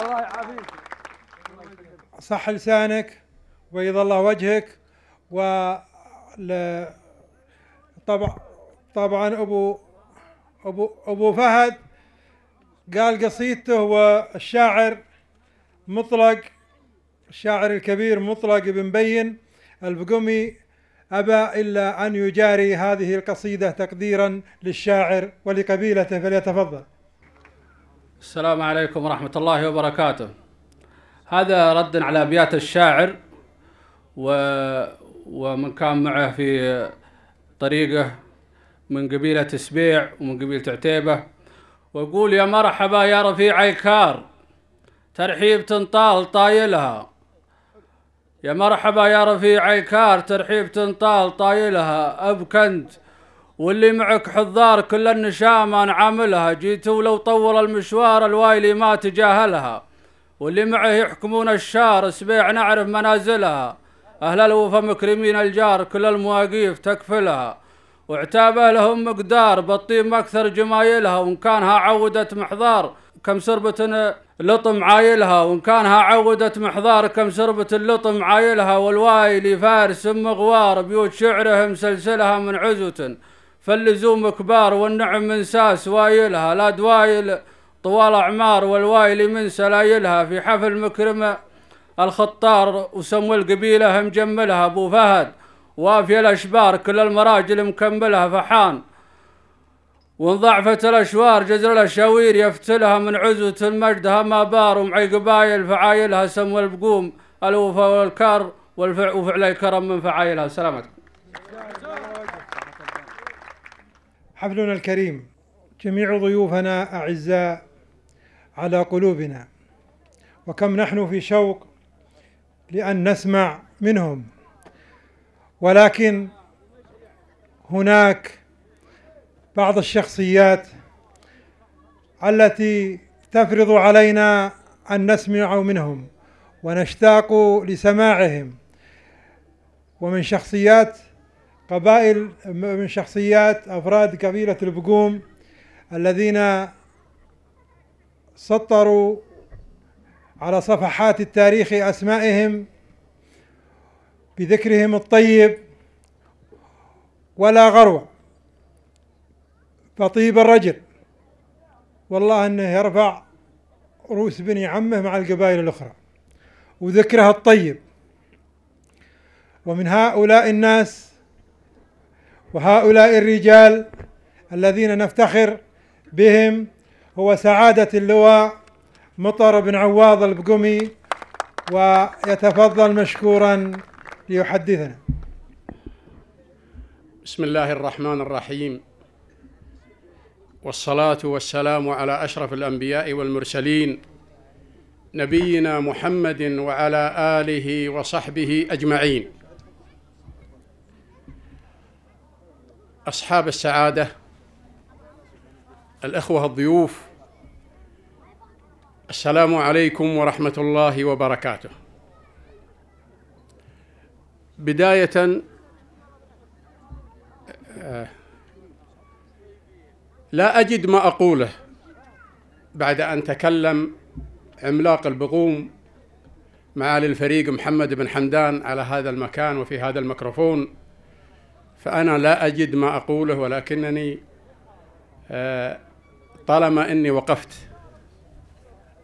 الله يعافيك. صح لسانك وبيض الله وجهك و طبعا طبعا أبو أبو أبو فهد قال قصيدته والشاعر مطلق الشاعر الكبير مطلق بن بين البقمي أبى إلا أن يجاري هذه القصيدة تقديرا للشاعر ولقبيلته فليتفضل. السلام عليكم ورحمة الله وبركاته. هذا رد على أبيات الشاعر و... ومن كان معه في طريقة من قبيلة سبيع ومن قبيلة عتيبة ويقول يا مرحبا يا رفيع عيكار ترحيب تنطال طايلها. يا مرحبا يا رفيع عيكار ترحيب تنطال طايلها. أبكنت واللي معك حضار كل النشام أنا عاملها جيت ولو طول المشوار الوايلي ما تجاهلها واللي معه يحكمون الشار سبيع نعرف منازلها. أهل الوفا مكرمين الجار كل المواقيف تكفلها. وعتابه لهم مقدار بالطيب أكثر جمايلها وإن كانها عودة محضار كم سربة لطم عايلها. وإن كانها عودة محضار كم سربة اللطم عايلها. والوايلي فارس مغوار بيوت شعره مسلسلها من عزوة. فاللزوم كبار والنعم من ساس وايلها. لا دوايل طوال أعمار والوايل من سلايلها. في حفل مكرمة الخطار وسمو القبيلة مجملها أبو فهد. وافي الأشبار كل المراجل مكملها فحان. وان ضعفت الأشوار جزر الأشاوير يفتلها من عزوة المجد ما بار. ومعي قبايل فعايلها سمو البقوم الوفا والكار والفع وفعل الكرم من فعايلها. سلامتكم حفلنا الكريم. جميع ضيوفنا أعزاء على قلوبنا. وكم نحن في شوق لأن نسمع منهم. ولكن هناك بعض الشخصيات التي تفرض علينا أن نسمع منهم ونشتاق لسماعهم. ومن شخصيات قبائل من شخصيات أفراد قبيلة البقوم الذين سطروا على صفحات التاريخ أسمائهم بذكرهم الطيب ولا غروة. فطيب الرجل والله إنه يرفع رؤوس بني عمه مع القبائل الأخرى وذكرها الطيب. ومن هؤلاء الناس وهؤلاء الرجال الذين نفتخر بهم هو سعادة اللواء مطر بن عواض البقمي ويتفضل مشكورا ليحدثنا. بسم الله الرحمن الرحيم. والصلاة والسلام على أشرف الأنبياء والمرسلين نبينا محمد وعلى آله وصحبه أجمعين. أصحاب السعادة الأخوة الضيوف السلام عليكم ورحمة الله وبركاته. بداية آه، لا أجد ما أقوله بعد أن تكلم عملاق البقوم معالي الفريق محمد بن حمدان على هذا المكان وفي هذا الميكروفون. فأنا لا أجد ما أقوله ولكنني آه، طالما أني وقفت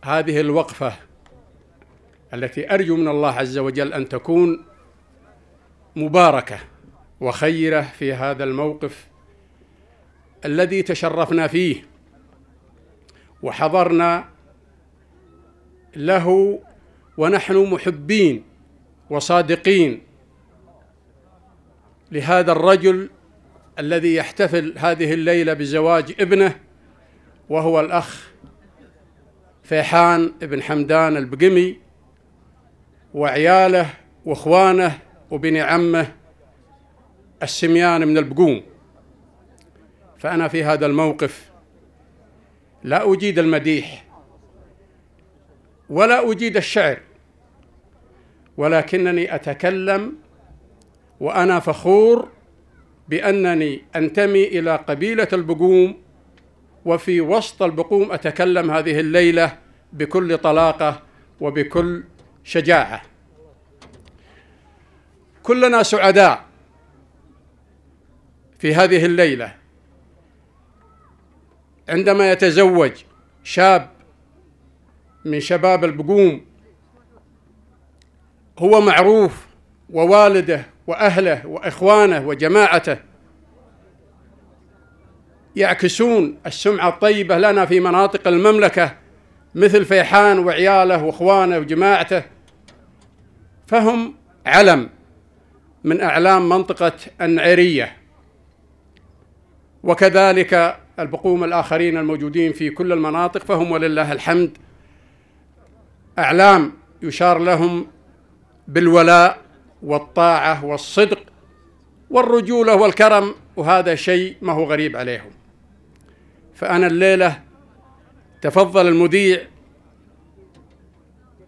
هذه الوقفة التي أرجو من الله عز وجل أن تكون مباركة وخيرة في هذا الموقف الذي تشرفنا فيه وحضرنا له ونحن محبين وصادقين لهذا الرجل الذي يحتفل هذه الليلة بزواج ابنه وهو الأخ فيحان بن حمدان البقمي وعياله وإخوانه وبن عمه السميان من البقوم. فأنا في هذا الموقف لا أجيد المديح ولا أجيد الشعر ولكنني أتكلم وأنا فخور بأنني أنتمي إلى قبيلة البقوم وفي وسط البقوم أتكلم هذه الليلة بكل طلاقة وبكل شجاعة. كلنا سعداء في هذه الليلة. عندما يتزوج شاب من شباب البقوم هو معروف ووالده وأهله وإخوانه وجماعته يعكسون السمعة الطيبة لنا في مناطق المملكة مثل فيحان وعياله وإخوانه وجماعته. فهم علم من أعلام منطقة النعيريه وكذلك البقوم الآخرين الموجودين في كل المناطق فهم ولله الحمد. أعلام يشار لهم بالولاء والطاعة والصدق والرجولة والكرم. وهذا شيء ما هو غريب عليهم. فأنا الليلة تفضل المذيع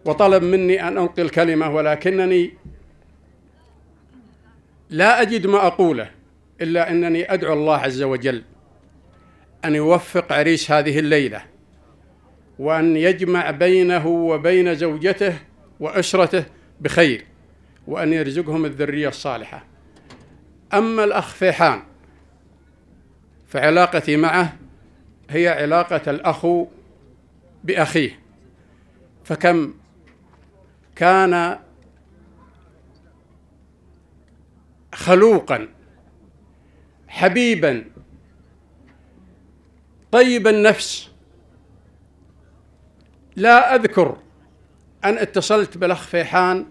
وطلب مني أن أنقل كلمة ولكنني لا أجد ما أقوله إلا أنني أدعو الله عز وجل أن يوفق عريس هذه الليلة وأن يجمع بينه وبين زوجته وأسرته بخير وأن يرزقهم الذرية الصالحة. أما الأخ فيحان فعلاقتي معه هي علاقة الأخ بأخيه. فكم كان خلوقا حبيبا طيب النفس. لا أذكر أن اتصلت بالأخ فيحان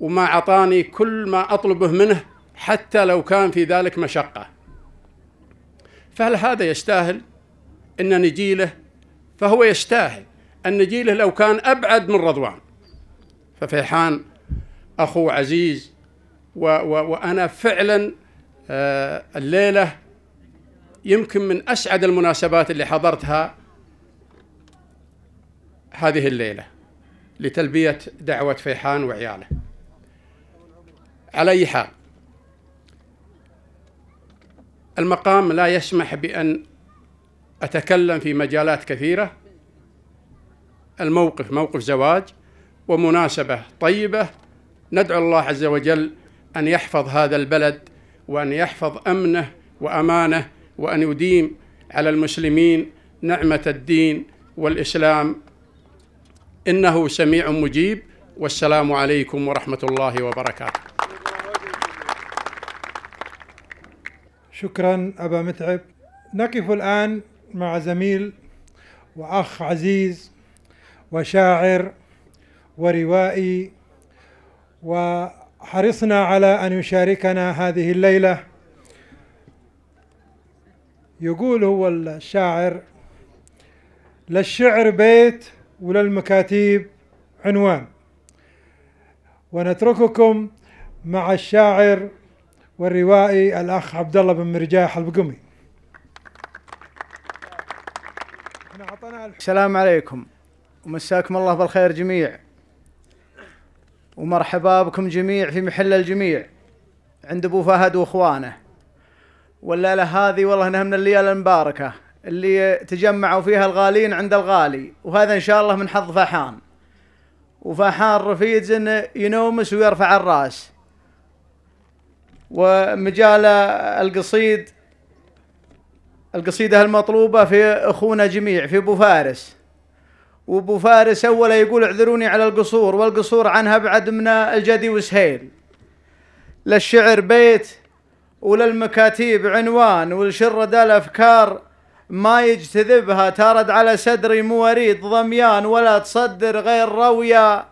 وما أعطاني كل ما أطلبه منه حتى لو كان في ذلك مشقة. فهل هذا يستاهل أن نجي له فهو يستاهل أن نجي له لو كان أبعد من رضوان. ففيحان أخو عزيز و و وأنا فعلا آه الليلة يمكن من أسعد المناسبات اللي حضرتها هذه الليلة لتلبية دعوة فيحان وعياله. على أي حال المقام لا يسمح بأن أتكلم في مجالات كثيرة. الموقف موقف زواج ومناسبة طيبة. ندعو الله عز وجل أن يحفظ هذا البلد وأن يحفظ أمنه وأمانه وأن يديم على المسلمين نعمة الدين والإسلام. إنه سميع مجيب. والسلام عليكم ورحمة الله وبركاته. شكرا أبا متعب. نقف الآن مع زميل وأخ عزيز وشاعر وروائي وحرصنا على أن يشاركنا هذه الليلة. يقول هو الشاعر للشعر بيت وللمكاتيب عنوان. ونترككم مع الشاعر والروائي الأخ عبد الله بن مرجاح البقمي. السلام عليكم. ومساكم الله بالخير جميع. ومرحبا بكم جميع في محل الجميع. عند أبو فهد وإخوانه. والليلة هذه والله إنها من الليالي المباركة اللي تجمعوا فيها الغالين عند الغالي. وهذا إن شاء الله من حظ فحان وفحان رفيد إنه ينومس ويرفع الرأس. ومجال القصيد القصيدة المطلوبة في أخونا جميع في أبو فارس. وأبو فارس أولا يقول اعذروني على القصور والقصور عنها بعد من الجدي وسهيل. للشعر بيت وللمكاتيب عنوان والشرد الأفكار ما يجتذبها تارد على صدري مواريد ضميان ولا تصدر غير روية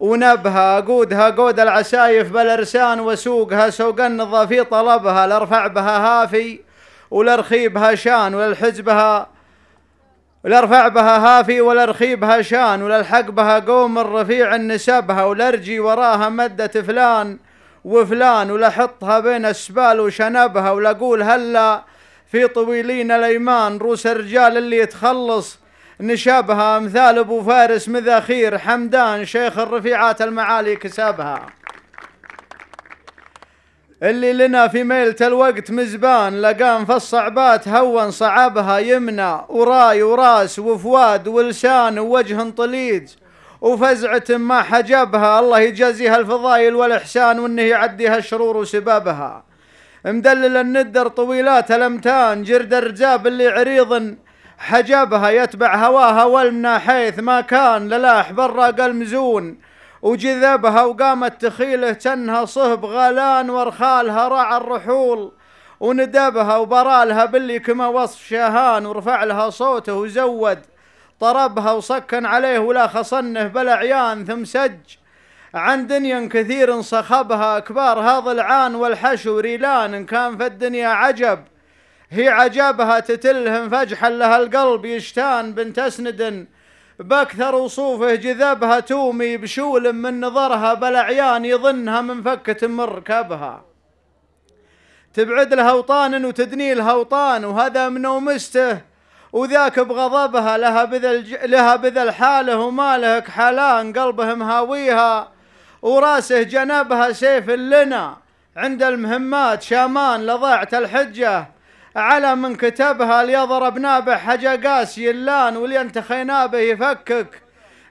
ونبها قودها قود العسايف بالارسان وسوقها سوق النظا في طلبها لارفع بها هافي ولارخيبها شان وللحزبها ولارفع بها هافي ولارخيبها شان وللحق بها قوم الرفيع النسبها ولارجي وراها مدة فلان وفلان ولحطها بين السبال وشنبها ولاقول هلا في طويلين الأيمان روس الرجال اللي يتخلص نشابها امثال أبو فارس مذاخير حمدان شيخ الرفيعات المعالي كسبها اللي لنا في ميلة الوقت مزبان لقان في الصعبات هون صعبها يمنى وراي وراس وفواد ولسان ووجه طليج. وفزعة ما حجبها الله يجازيها الفضايل والإحسان وإنه يعديها الشرور وسبابها. مدلل الندر طويلات الأمتان جرد الرجاب اللي عريض حجبها يتبع هواها والمنا حيث ما كان للاح برا المزون وجذبها وقامت تخيله تنها صهب غلان ورخالها رع الرحول. وندبها وبرالها باللي كما وصف شاهان. ورفع لها صوته وزود. طربها وسكن عليه ولا خصنه بالعيان ثم سج. عن دنيا كثير صخبها كبار هذا العان والحشو ريلان إن كان في الدنيا عجب. هي عجبها تتلهم فجحا لها القلب يشتان بنت أسند. بأكثر وصوفه جذبها تومي بشول من نظرها بالعيان يظنها من فكة مركبها تبعد لها وطان وتدني لها وطان وهذا من ومسته. وذاك بغضبها لها بذل لها بذل حاله وما حالان قلبه مهاويها وراسه جنبها سيف لنا. عند المهمات شامان لضاعت الحجة. على من كتبها ليضرب نابه حجا قاسي اللان ولينتخينا به يفكك.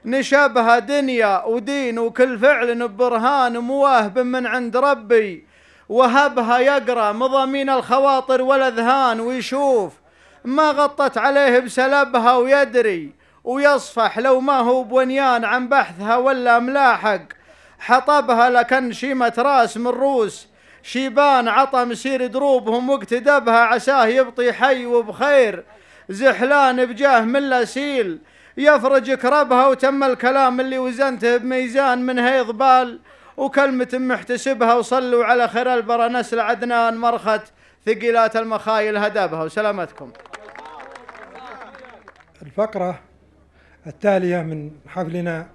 نشبها دنيا ودين وكل فعل ببرهان مواهب من عند ربي. وهبها يقرأ مضامين الخواطر والأذهان ويشوف ما غطت عليه بسلبها ويدري. ويصفح لو ما هو بونيان عن بحثها ولا ملاحق. حطبها لكن شيمة راس من روس. شيبان عطى مسير دروبهم واقتدبها عساه يبطي حي وبخير. زحلان بجاه من لاسيل يفرج كربها وتم الكلام اللي وزنته بميزان من هيض بال. وكلمة محتسبها وصلوا على خير البرى نسل عدنان مرخت ثقيلات المخايل هدبها. وسلامتكم. الفقرة التالية من حفلنا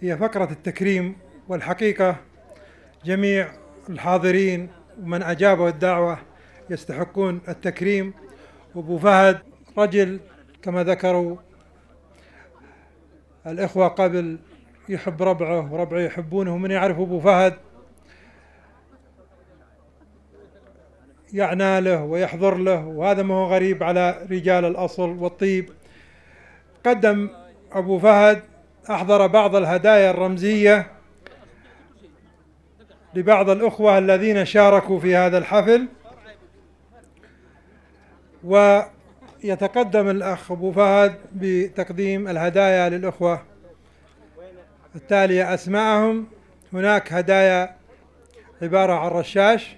هي فقرة التكريم والحقيقة جميع الحاضرين ومن أجابوا الدعوة يستحقون التكريم. وأبو فهد رجل كما ذكروا الإخوة قبل يحب ربعه وربعه يحبونه ومن يعرف أبو فهد يعنى له ويحضر له. وهذا ما هو غريب على رجال الأصل والطيب. قدم أبو فهد أحضر بعض الهدايا الرمزية لبعض الأخوة الذين شاركوا في هذا الحفل. ويتقدم الأخ أبو فهد بتقديم الهدايا للأخوة التالية أسماءهم. هناك هدايا عبارة عن رشاش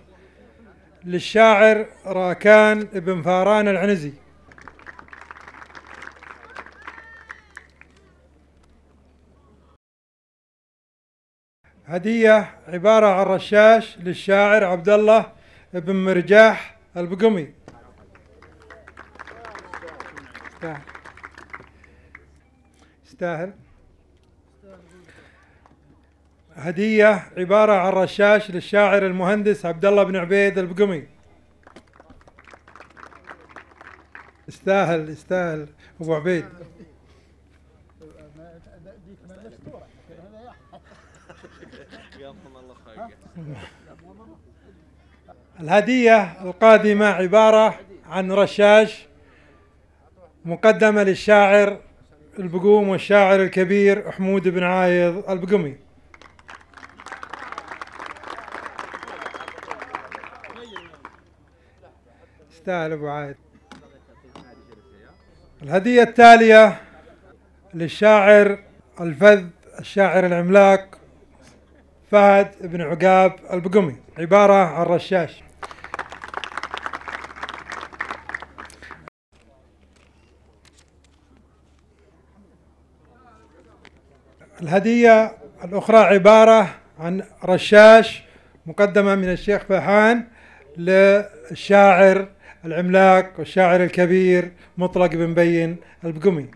للشاعر راكان بن فاران العنزي. هدية عبارة عن رشاش للشاعر عبد الله بن مرجاح البقمي. يستاهل. يستاهل. هدية عبارة عن رشاش للشاعر المهندس عبد الله بن عبيد البقمي. يستاهل يستاهل. أبو عبيد. الهدية القادمة عبارة عن رشاش مقدمة للشاعر البقوم والشاعر الكبير حمود بن عايض البقمي. يستاهل أبو عايض الهدية التالية للشاعر الفذ الشاعر العملاق فهد بن عقاب البقمي عبارة عن رشاش. الهدية الأخرى عبارة عن رشاش مقدمة من الشيخ فهان للشاعر العملاق والشاعر الكبير مطلق بن بين البقمي.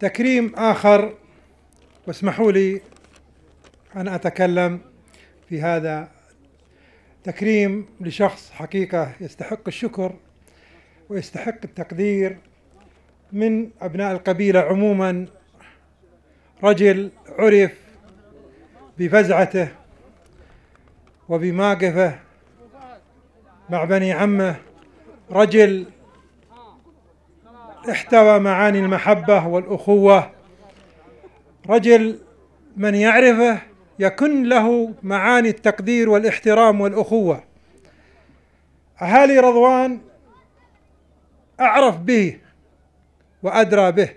تكريم آخر واسمحوا لي أن أتكلم في هذا تكريم لشخص حقيقة يستحق الشكر ويستحق التقدير من أبناء القبيلة عموما. رجل عرف بفزعته وبموقفه مع بني عمه. رجل احتوى معاني المحبة والأخوة. رجل من يعرفه يكن له معاني التقدير والاحترام والأخوة. أهالي رضوان أعرف به وأدرى به.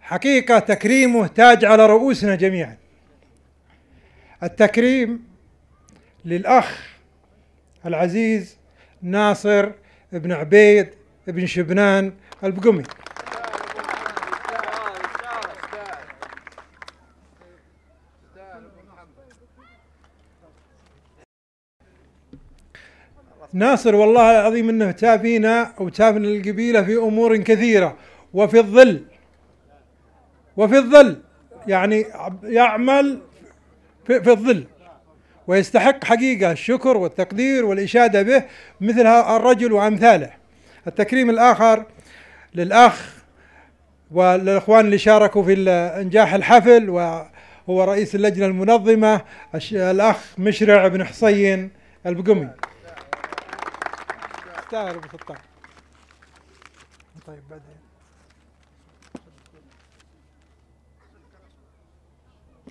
حقيقة تكريمه تاج على رؤوسنا جميعا. التكريم للأخ العزيز ناصر بن عبيد بن شبنان البقمي. ناصر والله العظيم إنه تافينا وتافنا القبيلة في أمور كثيرة وفي الظل وفي الظل يعني يعمل في, في الظل ويستحق حقيقة الشكر والتقدير والإشادة به مثل الرجل وأمثاله. التكريم الآخر للأخ والاخوان اللي شاركوا في إنجاح الحفل وهو رئيس اللجنة المنظمة الأخ مشرع بن حصين البقمي. يستاهل أبو سلطان. طيب بعدين.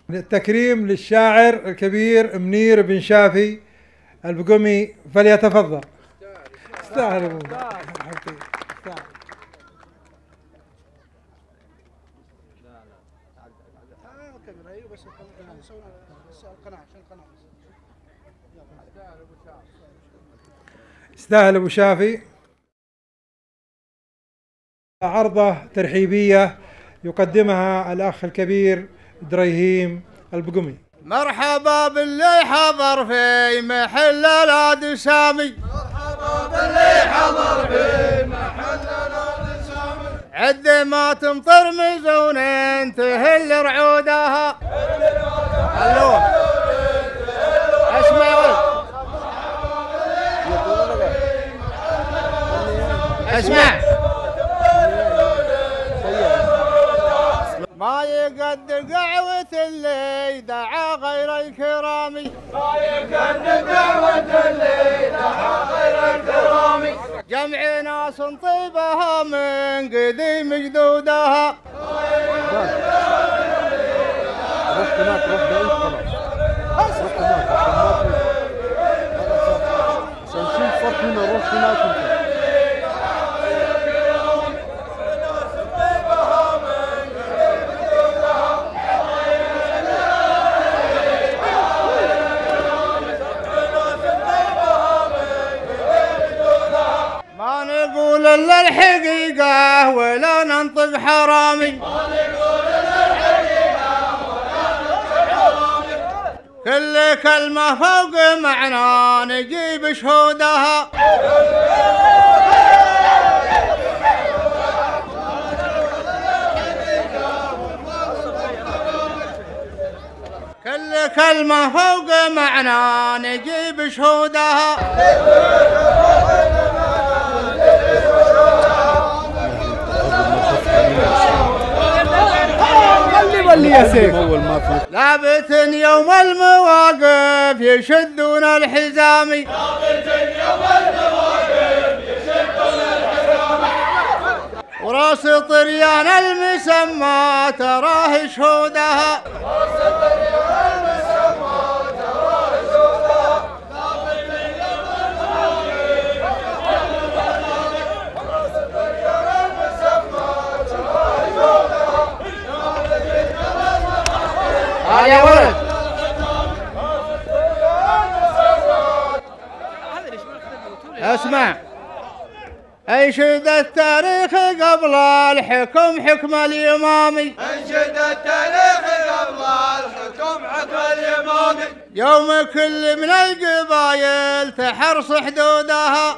التكريم للشاعر الكبير منير بن شافي البقمي فليتفضل. استاهل ابو يستاهل أبو شافي. عرضة ترحيبية يقدمها الأخ الكبير دريهيم البقمي. مرحبا باللي حضر في محل الاد سامي. مرحبا باللي حضر في محل الاد سامي. عد ما تمطر مزون تهل رعودها. ألو. أسمع أسمع. ما يقد قعوة اللي دعا غير الكرامي ما يقد قعوة اللي دعا غير الكرامي جمع ناس طيبها من قديم جدودها رحت هناك رحت بعيد خلاص رحت هناك عشان صف هنا رحت هناك أنت. حرامي. كل كلمة فوق معنى نجيب شهودها. كل كلمة فوق معنى نجيب شهودها. خلي يا سيف أول ما في لابت يوم المواقف يشدون الحزامي وراس طريان المسمى تراه شهودها. تعال يا ولد اسمع. أنشد التاريخ قبل الحكم حكم الامامي أنشد التاريخ قبل الحكم حكم الامامي يوم كل من القبايل تحرص حدودها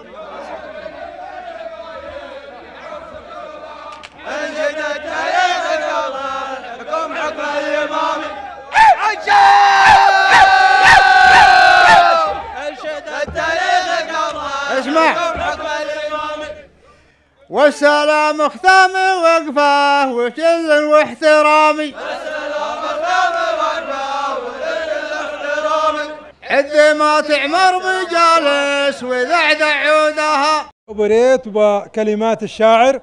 أنشد التاريخ قبل الحكم حكم الامامي انشد التاريخ قبل اسمع. الحكم حكم الامامي والسلام ختام وقفه وجل واحترامي عد ما تعمر مجالس وذعدع عودها وبريت وكلمات الشاعر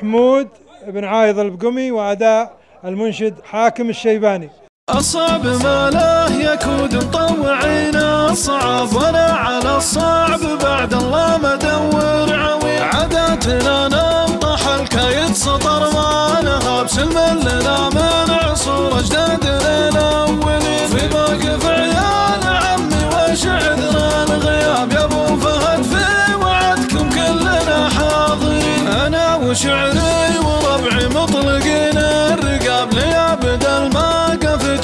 حمود بن عايض البقمي وأداء المنشد حاكم الشيباني أصعب ما له يكود مطوعين الصعب ولا على الصعب. بعد الله ما دور عوي. عاداتنا ننطح الكايد سطر ما نهاب سلم لنا من عصور أجدادنا الأولين في موقف عيال عمي وش عذر الغياب. يا أبو فهد في وعدكم كلنا حاضرين. أنا وشعري وربعي مطلقين.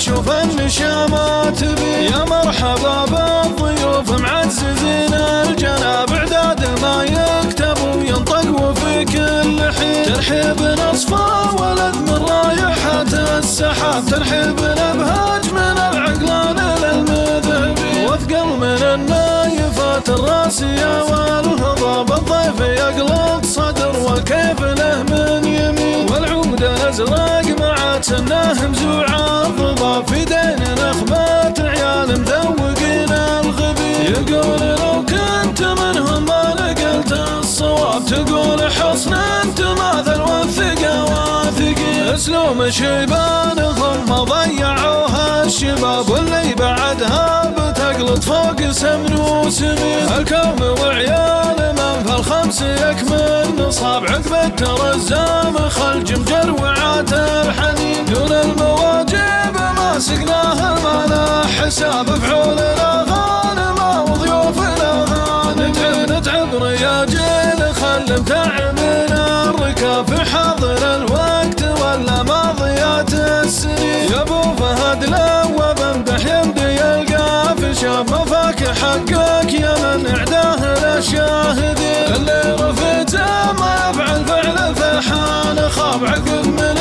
تشوف النشامات بي. يا مرحبا بالضيوف معززين الجناب. إعداد ما يكتب وينطق وفي كل حين. ترحيب نصفى ولد من رايحة السحاب. ترحيب نبهج من العقلان للمذهبي واثقل من النايفات الراسية والهضاب. الضيف يقلق صدر والكيف له من يمين. والعود الازرق مع سناه مزوع الضباب في دين نخبات عيال مذوقين الغبي. يقول لو كنت منهم ما نقلت الصواب. تقول حصن انت ماذا الوثقه واثقين اسلوب شيبان ثم ضيعوها الشباب واللي بعدها بتقلط فوق سمن وسمين الكوم وعيال من في الخمس يكمل نصاب عقب الترزام خل جمجر وعات الحنين. دون المواجب ما سقناها ما لا حساب فعول الاغانم وضيوف الاغانم نتعب رياجيل خل متعبنا الركاب في حاضر الوقت ولا ماضيات السنين يا أبو فهد لو بمدح يمدي يلقى في شاب مفاك حقك يا من إعداه للشاهدين اللي رفيته ما يفعل فعل فحان خاب عقب من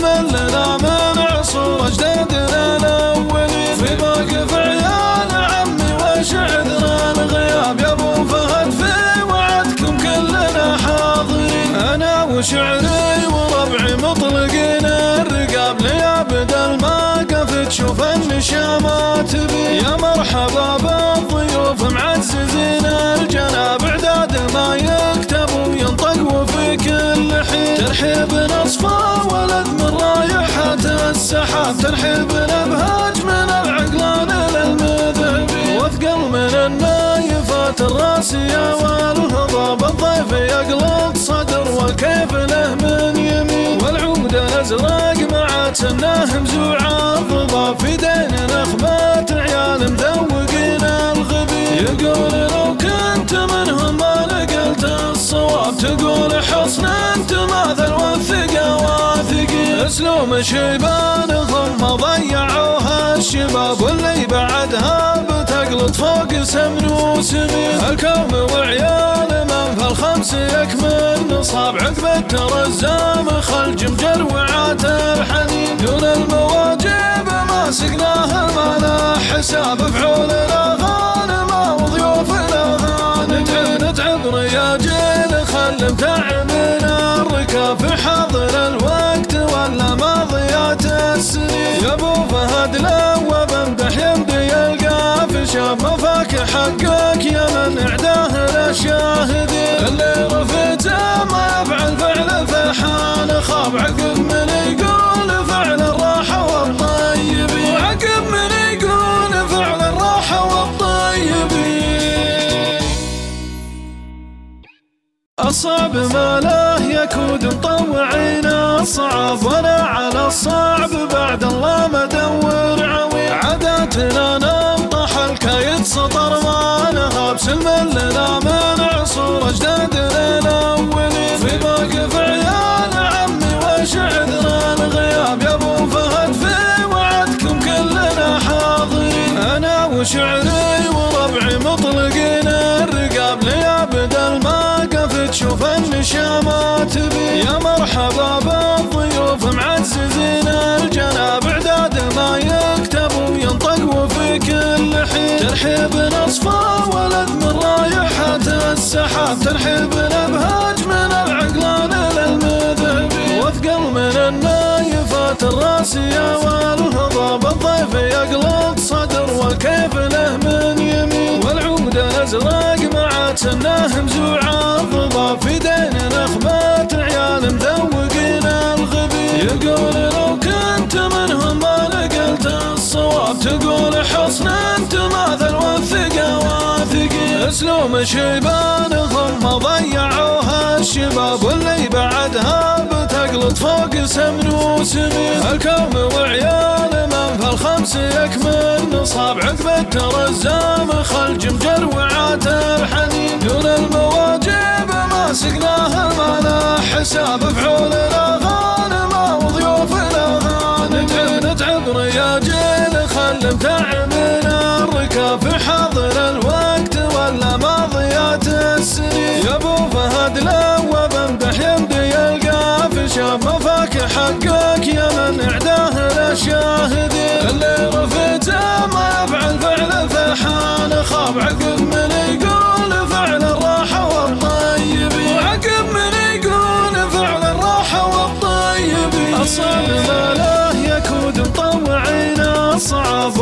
نهاب سلم لنا من عصور اجدادنا الاولين في موقف عيال عمي وش عذر الغياب يا ابو فهد في وعدكم كلنا حاضرين أنا وشعري وربعي مطلقين الرقاب ليابد الماقف تشوف النشامات بي. يا مرحبا بالضيوف معززين ترحيب نصفى ولد من رايحة السحاب ترحيب نبهج من العقلان للمذهبي واثقل من النايفات الراسية والهضاب الضيف يقلق صدر والكيف له من يمين. والعود الأزرق مع سناه مزوع الضباب في دين نخبات عيال مذوقين الغبي. يقول لو كنت منهم الصواب تقول حصن أنت ماذا الوثقه واثقين أسلوب شيبان ثم ضيعوها. الشباب واللي بعدها بتقلط فوق سمن وسمين الكوم وعيال من في الخمس يكمل نصاب عقب الترزام خلج مجر وعات الحنين. دون المواجب ما سقناها ما لا حساب فعول الأغانم وضيوف الأغانم نتعب رياجيل خل متعبنا الركاب حاضر الوقت ولا ماضيات السنين. يا أبو فهد لو بمدح يمدي يلقى. في شاب مفاك حقك يا من اعداه للشاهدين. اللي رفته ما يفعل فعل فحان خاب عقب من الصعب ما له يكود مطوعين الصعب ولا على الصعب. بعد الله مدور عوي. عاداتنا ننطح الكايد سطر ما نهاب سلم لنا من عصور أجدادنا الاولين في موقف عيال عمي وش عذرا الغياب. يا أبو فهد في وعدكم كلنا حاضرين. أنا وشعري الماقف تشوف النشامات بي يا مرحبا بالضيوف معززين الجناب. إعداد ما يكتب وينطق وفي كل حين. ترحيب نصفى ولد من رايحة السحاب. ترحيب نبهاج من العقلان للمذهبي. واثقل من النايفات الراسية والهضاب. الضيف يقلق صدر والكيف له من الازرق مع سناه مزوعة الضباب في دين نخبات عيال مذوقين الغبي. يقول لو كنت منهم ما نقلت الصواب. تقول حصن أنت ماذا والثقة واثقين أسلوب شيبان ثم ضيعوها الشباب. واللي بعدها بتقلط فوق سمن وسمين. الكوم وعيال من في الخمس يكمل نصاب عقب الترزام خلج مجر وعات الحنين دون المواجب ما سقناها ما لا حساب فعول الاغانم وضيوف الاغانم نتعب رياجيل خل متعبنا الركاب حاضر الوقت ولا ماضيات السنين يا أبو فهد لو بمدح يمدي يلقى في شاب مفاك حقك يا من إعداه للشاهدين اللي رفته ما يفعل فعل فحان خاب عقب من يقول فعل الراحة والطيبين وعقب من يقول فعل الراحة والطيبين الصعب ما له يكود مطوعين. الصعب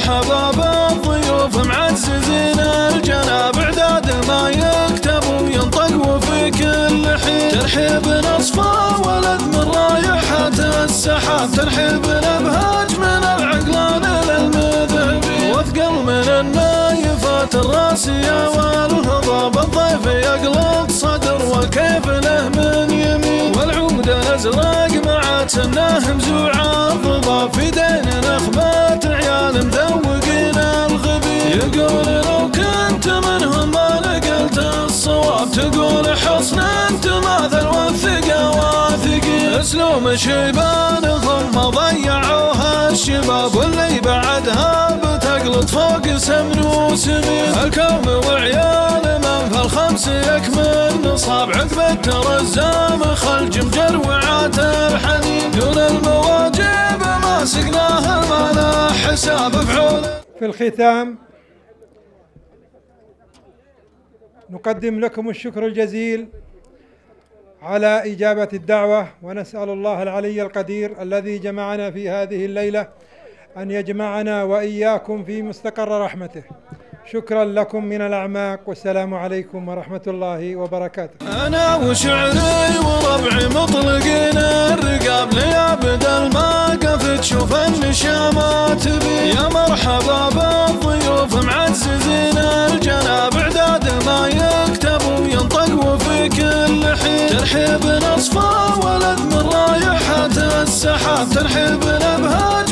مرحبا بالضيوف معززين الجناب إعداد ما يكتب وينطق وفي كل حين. ترحيب نصفى ولد من رايحة السحاب. ترحيب نبهاج من العقلان للمذهبي واثقل من النايفات الراسية والهضاب الضيف يقلق صدر والكيف له من يمين. والعود الأزرق سناه مزوعة الضباب في دين نخبات عيال مذوقين الغبي يقول لو كنت منهم ما نقلت الصواب تقول حصن ماذا والثقة واثقين أسلوب شيبان ثم ضيعوها الشباب واللي بعدها بتقلط فوق سمن وسمين. الكوم وعيال من في الخمس يكمل. نصاب عقب الترزام خلج مجر وعات الحنين. دون المواجب ما سقناها ما لا حساب فعول. في الختام نقدم لكم الشكر الجزيل على إجابة الدعوة ونسأل الله العلي القدير الذي جمعنا في هذه الليلة أن يجمعنا وإياكم في مستقر رحمته. شكرا لكم من الأعماق والسلام عليكم ورحمة الله وبركاته. أنا وشعري وربعي مطلقين الرقاب ليا بدل ما قفت شوف النشامات بي. يا مرحبا بالضيوف معززين الجناب اعداد ما يكتب وينطق وفي كل حين. ترحيب نصفى ولد من رايحة السحاب ترحيب نبهات